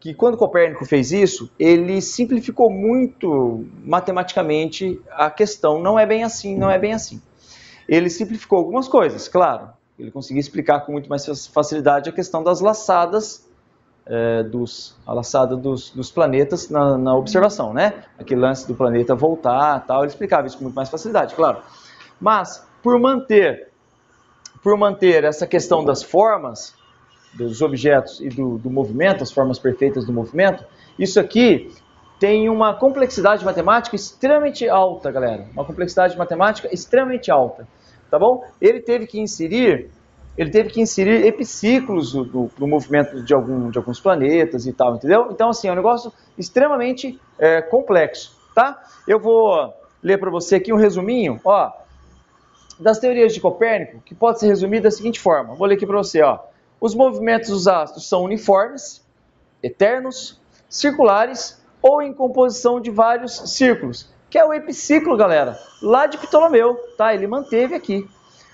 que quando Copérnico fez isso, ele simplificou muito matematicamente a questão. Não é bem assim, não é bem assim. Ele simplificou algumas coisas, claro. Ele conseguia explicar com muito mais facilidade a questão das laçadas, é, dos, a laçada dos, dos planetas na, na, observação, né? Aquele lance do planeta voltar, tal. Ele explicava isso com muito mais facilidade, claro. Mas por manter, por manter essa questão das formas, dos objetos e do, do movimento, as formas perfeitas do movimento, isso aqui tem uma complexidade matemática extremamente alta, galera. Uma complexidade matemática extremamente alta, tá bom? Ele teve que inserir, ele teve que inserir epiciclos do, do, do movimento de, algum, de alguns planetas e tal, entendeu? Então, assim, é um negócio extremamente é, complexo, tá? Eu vou ler para você aqui um resuminho, ó, das teorias de Copérnico, que pode ser resumido da seguinte forma. Vou ler aqui para você, ó. Os movimentos dos astros são uniformes, eternos, circulares ou em composição de vários círculos, que é o epiciclo, galera, lá de Ptolomeu, tá? Ele manteve aqui.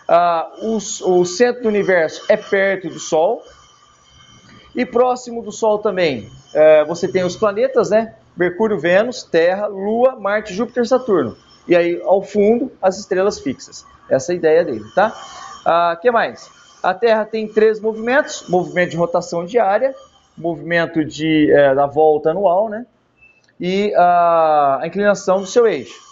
Ah, o, o centro do universo é perto do Sol e próximo do Sol também. É, você tem os planetas, né? Mercúrio, Vênus, Terra, Lua, Marte, Júpiter, Saturno. E aí, ao fundo, as estrelas fixas. Essa é a ideia dele, tá? Ah, que mais? A Terra tem três movimentos: movimento de rotação diária, movimento de, é, da volta anual, né? E a, a inclinação do seu eixo.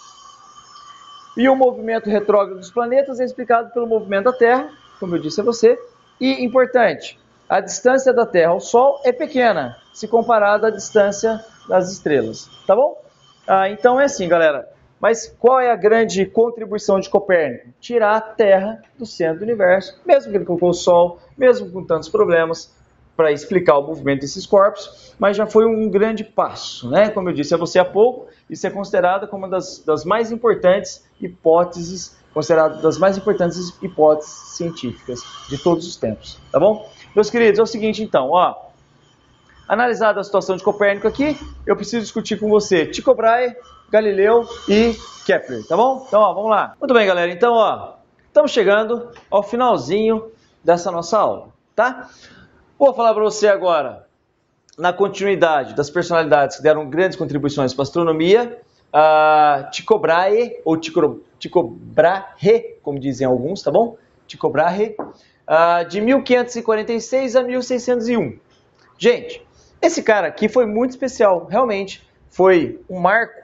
E o movimento retrógrado dos planetas é explicado pelo movimento da Terra, como eu disse a você. E importante, a distância da Terra ao Sol é pequena, se comparada à distância das estrelas, tá bom? Ah, então é assim, galera. Mas qual é a grande contribuição de Copérnico? Tirar a Terra do centro do universo, mesmo que ele colocou o Sol, mesmo com tantos problemas, para explicar o movimento desses corpos, mas já foi um grande passo, né? Como eu disse a você há pouco, isso é considerado como uma das, das mais importantes hipóteses, considerado das mais importantes hipóteses científicas de todos os tempos, tá bom? Meus queridos, é o seguinte então, ó, analisada a situação de Copérnico aqui, eu preciso discutir com você Tycho Brahe, Galileu e Kepler, tá bom? Então, ó, vamos lá. Muito bem, galera. Então, ó, estamos chegando ao finalzinho dessa nossa aula, tá? Vou falar para você agora, na continuidade das personalidades que deram grandes contribuições para a astronomia, uh, Tycho Brahe, ou Tycho, Tycho Brahe, como dizem alguns, tá bom? Tycho Brahe, uh, de 1546 a 1601. Gente, esse cara aqui foi muito especial, realmente. Foi um marco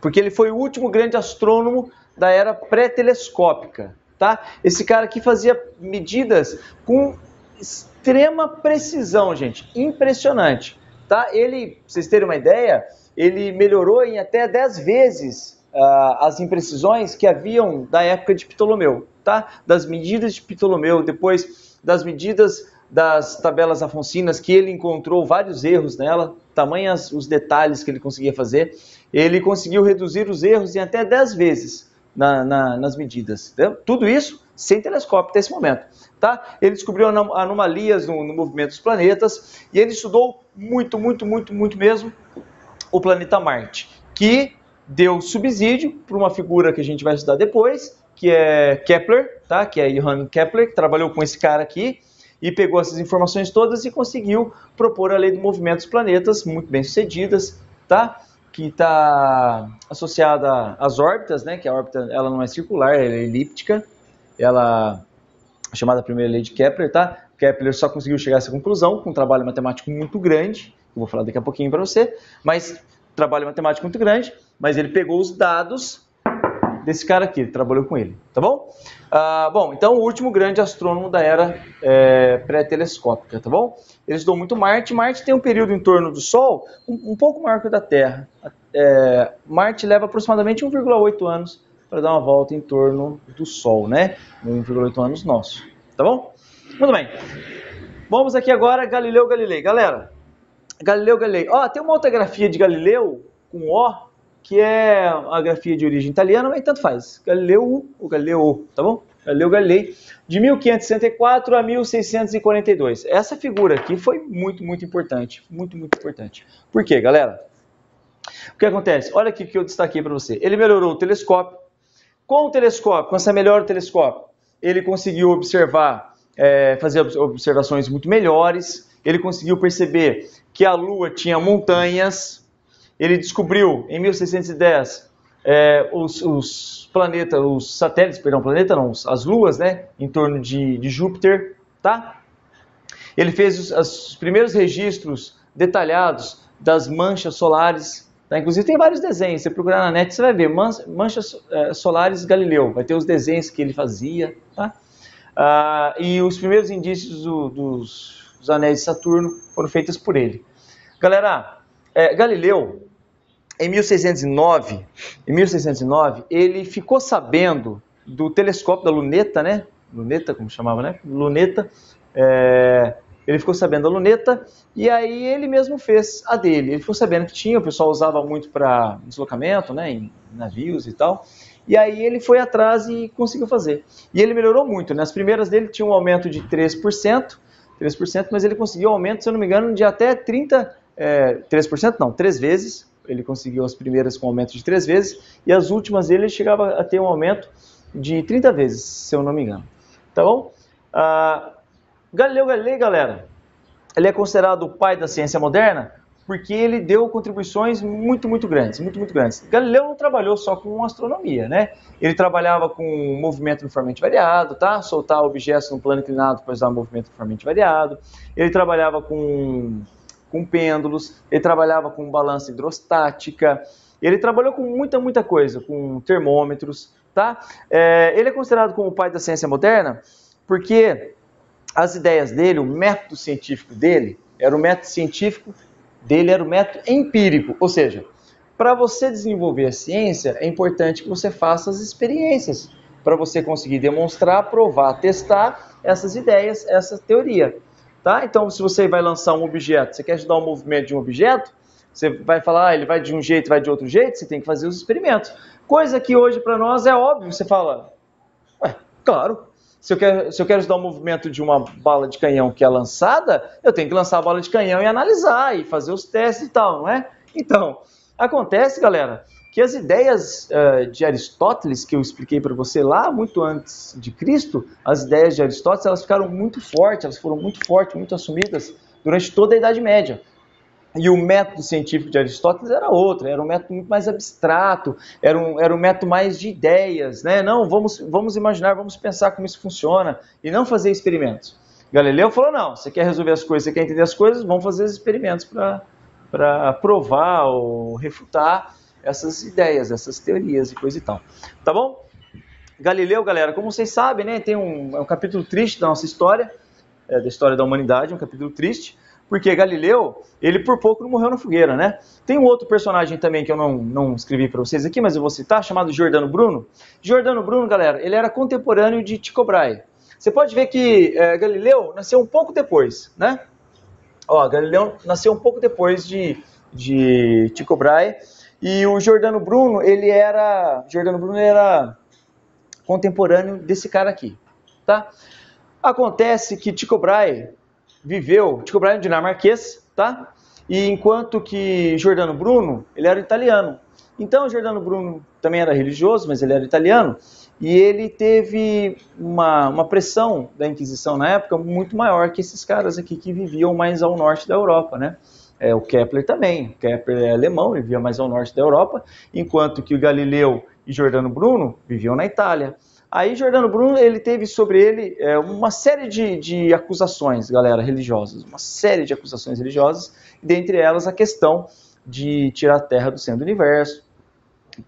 porque ele foi o último grande astrônomo da era pré-telescópica, tá? Esse cara aqui fazia medidas com extrema precisão, gente, impressionante. Tá? Ele, pra vocês terem uma ideia, ele melhorou em até 10 vezes uh, as imprecisões que haviam da época de Ptolomeu, tá? Das medidas de Ptolomeu, depois das medidas das tabelas afoncinas, que ele encontrou vários erros nela, tamanhas os detalhes que ele conseguia fazer, ele conseguiu reduzir os erros em até 10 vezes na, na, nas medidas. Entendeu? Tudo isso sem telescópio até esse momento. Tá? Ele descobriu anomalias no, no movimento dos planetas e ele estudou muito, muito, muito, muito mesmo o planeta Marte, que deu subsídio para uma figura que a gente vai estudar depois, que é Kepler, tá? que é Johann Kepler, que trabalhou com esse cara aqui e pegou essas informações todas e conseguiu propor a lei do movimento dos planetas, muito bem sucedidas, tá? que está associada às órbitas, né? que a órbita ela não é circular, ela é elíptica, ela chamada primeira lei de Kepler, tá? Kepler só conseguiu chegar a essa conclusão com um trabalho matemático muito grande, que eu vou falar daqui a pouquinho para você, mas trabalho matemático muito grande, mas ele pegou os dados desse cara aqui, ele trabalhou com ele, tá bom? Ah, bom, então o último grande astrônomo da era é, pré-telescópica, tá bom? Ele estudou muito Marte. Marte tem um período em torno do Sol um, um pouco maior que o da Terra. É, Marte leva aproximadamente 1,8 anos para dar uma volta em torno do Sol, né? 1,8 anos nosso, tá bom? Muito bem. Vamos aqui agora Galileu Galilei. Galera, Galileu Galilei. Ó, tem uma outra grafia de Galileu com O, que é a grafia de origem italiana, mas tanto faz. Galileu ou Galileu, tá bom? Galileu Galilei, de 1564 a 1642. Essa figura aqui foi muito, muito importante. Muito, muito importante. Por quê, galera? O que acontece? Olha aqui que eu destaquei para você. Ele melhorou o telescópio. Com o telescópio, com essa melhor telescópio, ele conseguiu observar, é, fazer observações muito melhores. Ele conseguiu perceber que a Lua tinha montanhas. Ele descobriu em 1610 é, os, os, planetas, os satélites, perdão, planeta não, as luas, né, em torno de, de Júpiter, tá? Ele fez os, os, primeiros registros detalhados das manchas solares, tá? inclusive tem vários desenhos, você procurar na net você vai ver, manchas é, solares Galileu, vai ter os desenhos que ele fazia, tá? Ah, e os primeiros indícios do, dos, dos anéis de Saturno foram feitos por ele. Galera, é, Galileu, em 1609, em 1609, ele ficou sabendo do telescópio da luneta, né? Luneta, como chamava, né? Luneta. É, ele ficou sabendo da luneta e aí ele mesmo fez a dele. Ele ficou sabendo que tinha, o pessoal usava muito para deslocamento, né? Em navios e tal. E aí ele foi atrás e conseguiu fazer. E ele melhorou muito. Nas primeiras dele tinha um aumento de 3%, 3%, mas ele conseguiu um aumento, se eu não me engano, de até 30 é, 3% não, três vezes, ele conseguiu as primeiras com aumento de três vezes, e as últimas ele chegava a ter um aumento de 30 vezes, se eu não me engano. Tá bom? Ah, Galileu Galilei, galera, ele é considerado o pai da ciência moderna porque ele deu contribuições muito, muito grandes, muito, muito grandes. Galileu não trabalhou só com astronomia, né? Ele trabalhava com movimento uniformemente variado, tá? Soltar objetos no plano inclinado para usar movimento uniformemente variado. Ele trabalhava com com pêndulos, ele trabalhava com balança hidrostática, ele trabalhou com muita, muita coisa, com termômetros, tá? É, ele é considerado como o pai da ciência moderna porque as ideias dele, o método científico dele, era o método científico dele, era o método empírico, ou seja, para você desenvolver a ciência, é importante que você faça as experiências, para você conseguir demonstrar, provar, testar essas ideias, essa teoria. Tá? Então, se você vai lançar um objeto, você quer estudar o movimento de um objeto, você vai falar, ah, ele vai de um jeito, vai de outro jeito, você tem que fazer os experimentos. Coisa que hoje para nós é óbvio, você fala, ué, claro, se eu, quero, se eu quero estudar o movimento de uma bala de canhão que é lançada, eu tenho que lançar a bala de canhão e analisar, e fazer os testes e tal, não é? Então, acontece, galera, que as ideias uh, de Aristóteles, que eu expliquei para você lá muito antes de Cristo, as ideias de Aristóteles, elas ficaram muito fortes, elas foram muito fortes, muito assumidas durante toda a Idade Média. E o método científico de Aristóteles era outro, era um método muito mais abstrato, era um, era um método mais de ideias, né? Não, vamos, vamos imaginar, vamos pensar como isso funciona e não fazer experimentos. Galileu falou: não, você quer resolver as coisas, você quer entender as coisas, vamos fazer os experimentos para provar ou refutar essas ideias, essas teorias e coisa e tal. Tá bom? Galileu, galera, como vocês sabem, né, tem um, é um capítulo triste da nossa história. é, da história da humanidade, um capítulo triste, porque Galileu, ele por pouco não morreu na fogueira, né? Tem um outro personagem também que eu não, não escrevi para vocês aqui, mas eu vou citar, chamado Jordano Bruno. Jordano Bruno, galera, ele era contemporâneo de Tycho Brahe. Você pode ver que é, Galileu nasceu um pouco depois, né? Ó, Galileu nasceu um pouco depois de, de Tycho Brahe, e o Jordano Bruno, ele era, Jordano Bruno era contemporâneo desse cara aqui, tá? Acontece que Tycho Brahe viveu, é um dinamarquês, tá? E enquanto que Giordano Bruno, ele era italiano. Então, Giordano Bruno também era religioso, mas ele era italiano, e ele teve uma, uma pressão da Inquisição na época muito maior que esses caras aqui que viviam mais ao norte da Europa, né? É, o Kepler também, o Kepler é alemão, vivia mais ao norte da Europa, enquanto que o Galileu e Giordano Bruno viviam na Itália. Aí Jordano Bruno ele teve sobre ele é, uma série de, de acusações, galera, religiosas, uma série de acusações religiosas, dentre elas a questão de tirar a Terra do centro do universo,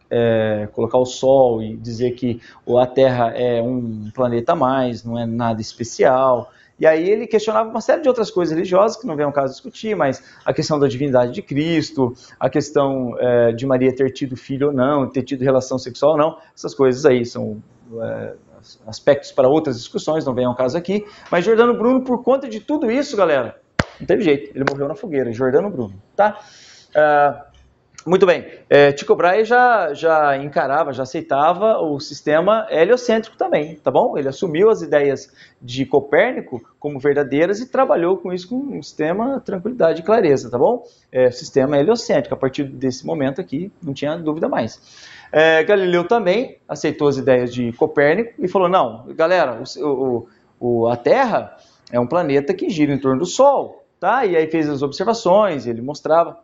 é, colocar o Sol e dizer que a Terra é um planeta a mais, não é nada especial. E aí ele questionava uma série de outras coisas religiosas, que não vem ao caso discutir, mas a questão da divindade de Cristo, a questão é, de Maria ter tido filho ou não, ter tido relação sexual ou não, essas coisas aí são é, aspectos para outras discussões, não vem ao caso aqui. Mas Jordano Bruno, por conta de tudo isso, galera, não teve jeito, ele morreu na fogueira, Jordano Bruno, tá? Uh, muito bem, é, Tycho Brahe já, já encarava, já aceitava o sistema heliocêntrico também, tá bom? Ele assumiu as ideias de Copérnico como verdadeiras e trabalhou com isso com um sistema tranquilidade e clareza, tá bom? É, sistema heliocêntrico, a partir desse momento aqui, não tinha dúvida mais. É, Galileu também aceitou as ideias de Copérnico e falou: não, galera, o, o, a Terra é um planeta que gira em torno do Sol, tá? E aí fez as observações, ele mostrava.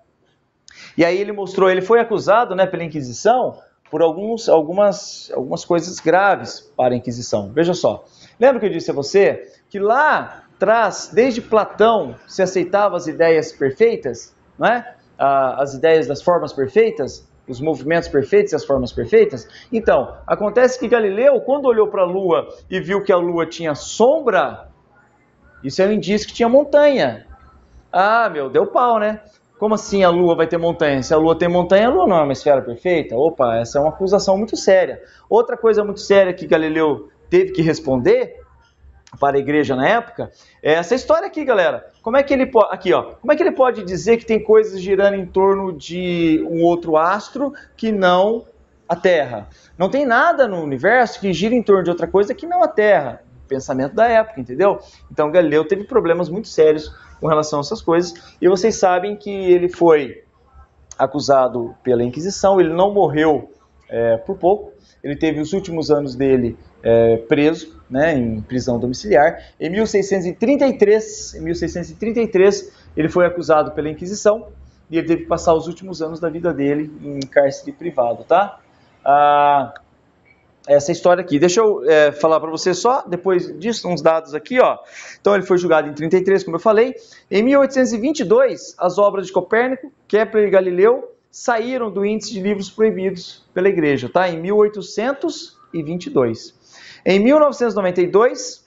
E aí ele mostrou, ele foi acusado, né, pela Inquisição por alguns, algumas, algumas coisas graves para a Inquisição. Veja só. Lembra que eu disse a você que lá atrás, desde Platão, se aceitava as ideias perfeitas, não é? as ideias das formas perfeitas, os movimentos perfeitos e as formas perfeitas? Então, acontece que Galileu, quando olhou para a Lua e viu que a Lua tinha sombra, isso é um indício que tinha montanha. Ah, meu, deu pau, né? Como assim a Lua vai ter montanha? Se a Lua tem montanha, a Lua não é uma esfera perfeita? Opa, essa é uma acusação muito séria. Outra coisa muito séria que Galileu teve que responder para a igreja na época, é essa história aqui, galera. Como é que ele pode, aqui, ó, como é que ele pode dizer que tem coisas girando em torno de um outro astro que não a Terra? Não tem nada no universo que gira em torno de outra coisa que não a Terra. Pensamento da época, entendeu? Então Galileu teve problemas muito sérios com relação a essas coisas. E vocês sabem que ele foi acusado pela Inquisição, ele não morreu é, por pouco, ele teve os últimos anos dele é, preso, né, em prisão domiciliar. Em 1633, em 1633, ele foi acusado pela Inquisição e ele teve que passar os últimos anos da vida dele em cárcere privado, tá? Ah, essa história aqui. Deixa eu é, falar para você só, depois disso, uns dados aqui, ó. Então ele foi julgado em 33, como eu falei. Em 1822, as obras de Copérnico, Kepler e Galileu saíram do índice de livros proibidos pela igreja, tá? Em 1822. Em 1992,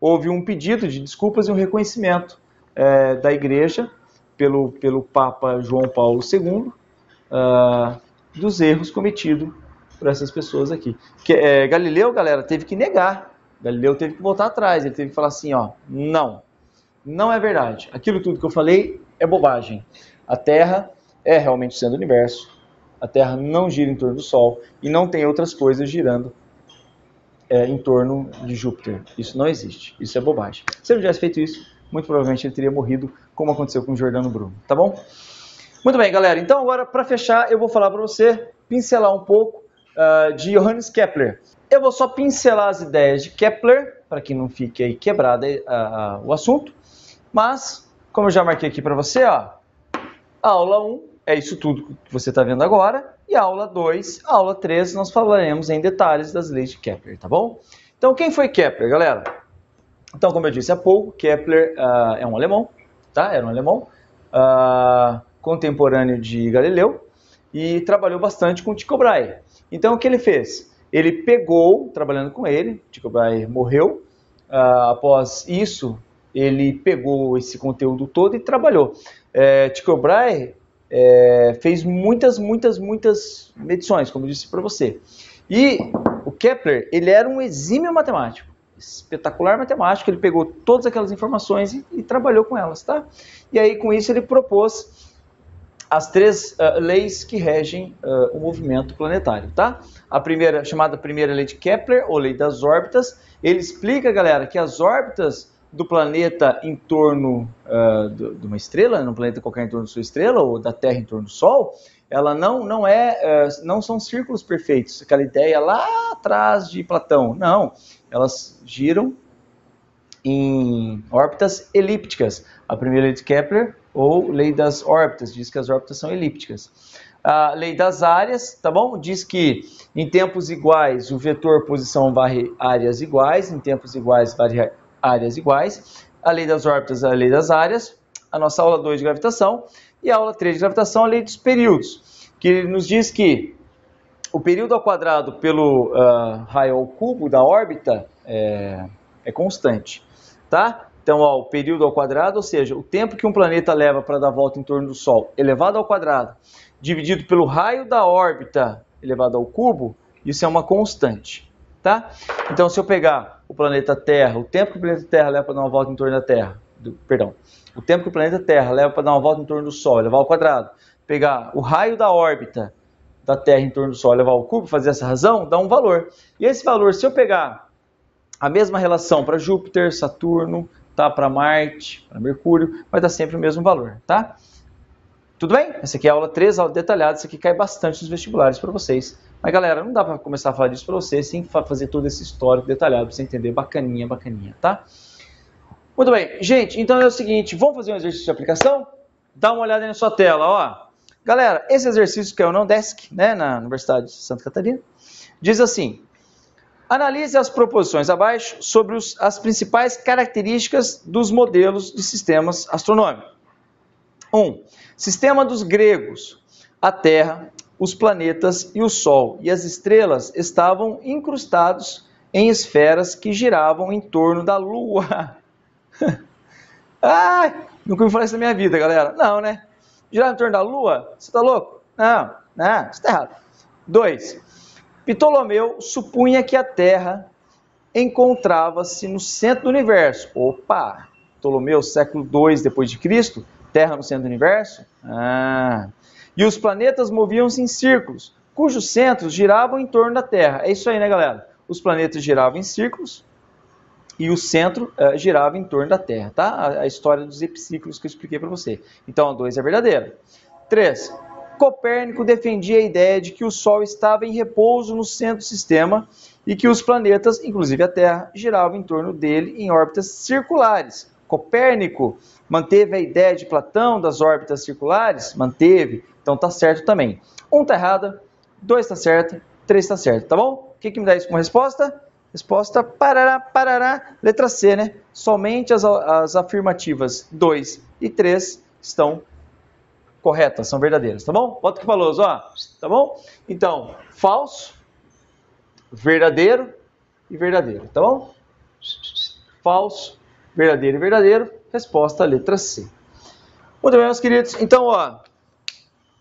houve um pedido de desculpas e um reconhecimento é, da igreja pelo, pelo Papa João Paulo II uh, ah, dos erros cometidos por essas pessoas aqui. Que, é, Galileu, galera, teve que negar. Galileu teve que voltar atrás. Ele teve que falar assim, ó, não, não é verdade. Aquilo tudo que eu falei é bobagem. A Terra é realmente o centro do universo. A Terra não gira em torno do Sol e não tem outras coisas girando é, em torno de Júpiter. Isso não existe. Isso é bobagem. Se ele tivesse feito isso, muito provavelmente ele teria morrido, como aconteceu com Jordano Bruno. Tá bom? Muito bem, galera. Então, agora, para fechar, eu vou falar para você, pincelar um pouco uh, de Johannes Kepler. Eu vou só pincelar as ideias de Kepler, para que não fique aí quebrado uh, o assunto. Mas, como eu já marquei aqui para você, ó, aula 1 é isso tudo que você está vendo agora. E aula 2, aula 3, nós falaremos em detalhes das leis de Kepler, tá bom? Então, quem foi Kepler, galera? Então, como eu disse há pouco, Kepler uh, é um alemão, tá? Era um alemão, uh, contemporâneo de Galileu, e trabalhou bastante com Tycho Brahe. Então, o que ele fez? Ele pegou, trabalhando com ele, Tycho Brahe morreu, uh, após isso, ele pegou esse conteúdo todo e trabalhou. É, Tycho Brahe é, fez muitas, muitas, muitas medições, como eu disse para você. E o Kepler, ele era um exímio matemático, espetacular matemático, ele pegou todas aquelas informações e, e trabalhou com elas, tá? E aí, com isso, ele propôs as três uh, leis que regem uh, o movimento planetário, tá? A primeira, chamada primeira lei de Kepler, ou lei das órbitas, ele explica, galera, que as órbitas do planeta em torno uh, de uma estrela, no planeta qualquer em torno de sua estrela, ou da Terra em torno do Sol, ela não, não é, uh, não são círculos perfeitos, aquela ideia lá atrás de Platão. Não, elas giram em órbitas elípticas. A primeira lei de Kepler, ou lei das órbitas, diz que as órbitas são elípticas. A lei das áreas, tá bom? Diz que em tempos iguais o vetor posição varre áreas iguais, em tempos iguais varre áreas iguais, a lei das órbitas, a lei das áreas, a nossa aula 2 de gravitação e a aula 3 de gravitação, a lei dos períodos, que nos diz que o período ao quadrado pelo uh, raio ao cubo da órbita é, é constante, tá? Então, ó, o período ao quadrado, ou seja, o tempo que um planeta leva para dar volta em torno do Sol, elevado ao quadrado, dividido pelo raio da órbita elevado ao cubo, isso é uma constante, tá? Então, se eu pegar o planeta Terra, o tempo que o planeta Terra leva para dar uma volta em torno da Terra, do, perdão, o tempo que o planeta Terra leva para dar uma volta em torno do Sol, levar ao quadrado, pegar o raio da órbita da Terra em torno do Sol, levar ao cubo, fazer essa razão, dá um valor. E esse valor, se eu pegar a mesma relação para Júpiter, Saturno, tá, para Marte, para Mercúrio, vai dar sempre o mesmo valor, tá? Tudo bem? Essa aqui é a aula 3, aula detalhada, isso aqui cai bastante nos vestibulares para vocês. Mas galera, não dá para começar a falar disso para você sem fazer todo esse histórico detalhado para você entender bacaninha, bacaninha, tá? Muito bem, gente, então é o seguinte, vamos fazer um exercício de aplicação? Dá uma olhada na sua tela, ó. Galera, esse exercício que é o Nondesk, né, na Universidade de Santa Catarina, diz assim: analise as proposições abaixo sobre os, as principais características dos modelos de sistemas astronômicos. 1. Um, sistema dos gregos. A Terra, os planetas e o Sol e as estrelas estavam incrustados em esferas que giravam em torno da Lua. Ai, nunca ouvi falar isso na minha vida, galera. Não, né? Girar em torno da Lua? Você tá louco? Não, não, isso tá errado. 2. Ptolomeu supunha que a Terra encontrava-se no centro do universo. Opa! Ptolomeu, século 2 depois de Cristo, Terra no centro do universo? Ah, e os planetas moviam-se em círculos, cujos centros giravam em torno da Terra. É isso aí, né, galera? Os planetas giravam em círculos e o centro uh, girava em torno da Terra, tá? A, a história dos epiciclos que eu expliquei para você. Então, a 2 é verdadeira. 3. Copérnico defendia a ideia de que o Sol estava em repouso no centro do sistema e que os planetas, inclusive a Terra, giravam em torno dele em órbitas circulares. Copérnico manteve a ideia de Platão das órbitas circulares? Manteve. Então tá certo também. Um tá errado, dois tá certo, três tá certo, tá bom? O que, que me dá isso como resposta? Resposta parará, parará, letra C, né? Somente as, as afirmativas 2 e 3 estão corretas, são verdadeiras, tá bom? Bota aqui pra luz, ó, tá bom? Então, falso, verdadeiro e verdadeiro, tá bom? Falso, verdadeiro e verdadeiro, resposta letra C. Muito bem, meus queridos, então, ó,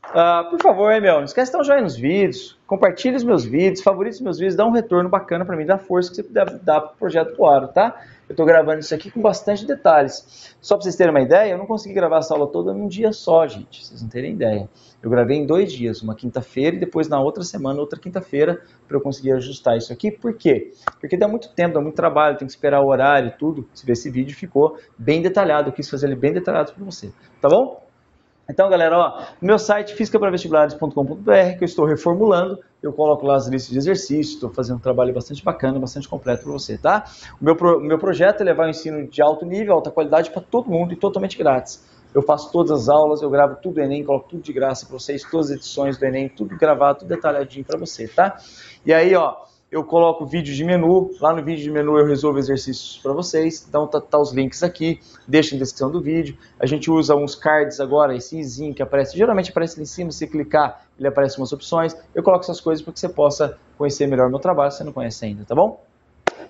Uh, por favor, hein, meu, não esquece de dar um joinha nos vídeos, compartilhe os meus vídeos, favorite os meus vídeos, dá um retorno bacana para mim, dá força que você puder dar pro projeto do Aro, tá? Eu estou gravando isso aqui com bastante detalhes. Só para vocês terem uma ideia, eu não consegui gravar essa aula toda num dia só, gente, vocês não terem ideia. Eu gravei em dois dias, uma quinta-feira e depois na outra semana, outra quinta-feira, para eu conseguir ajustar isso aqui. Por quê? Porque dá muito tempo, dá muito trabalho, tem que esperar o horário e tudo. Se ver esse vídeo ficou bem detalhado, eu quis fazer ele bem detalhado para você, tá bom? Então, galera, ó, meu site fisicapravestibulares.com.br, que eu estou reformulando, eu coloco lá as listas de exercícios, estou fazendo um trabalho bastante bacana, bastante completo para você, tá? O meu, pro, meu projeto é levar o ensino de alto nível, alta qualidade para todo mundo e totalmente grátis. Eu faço todas as aulas, eu gravo tudo do Enem, coloco tudo de graça para vocês, todas as edições do Enem, tudo gravado, tudo detalhadinho para você, tá? E aí, ó, eu coloco vídeo de menu, lá no vídeo de menu eu resolvo exercícios para vocês, então tá, tá, os links aqui, deixa na descrição do vídeo, a gente usa uns cards agora, esse izinho que aparece, geralmente aparece ali em cima, se clicar ele aparece umas opções, eu coloco essas coisas para que você possa conhecer melhor o meu trabalho, se você não conhece ainda, tá bom?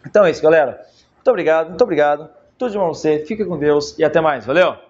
Então é isso galera, muito obrigado, muito obrigado, Tudo de bom pra você, fica com Deus e até mais. Valeu!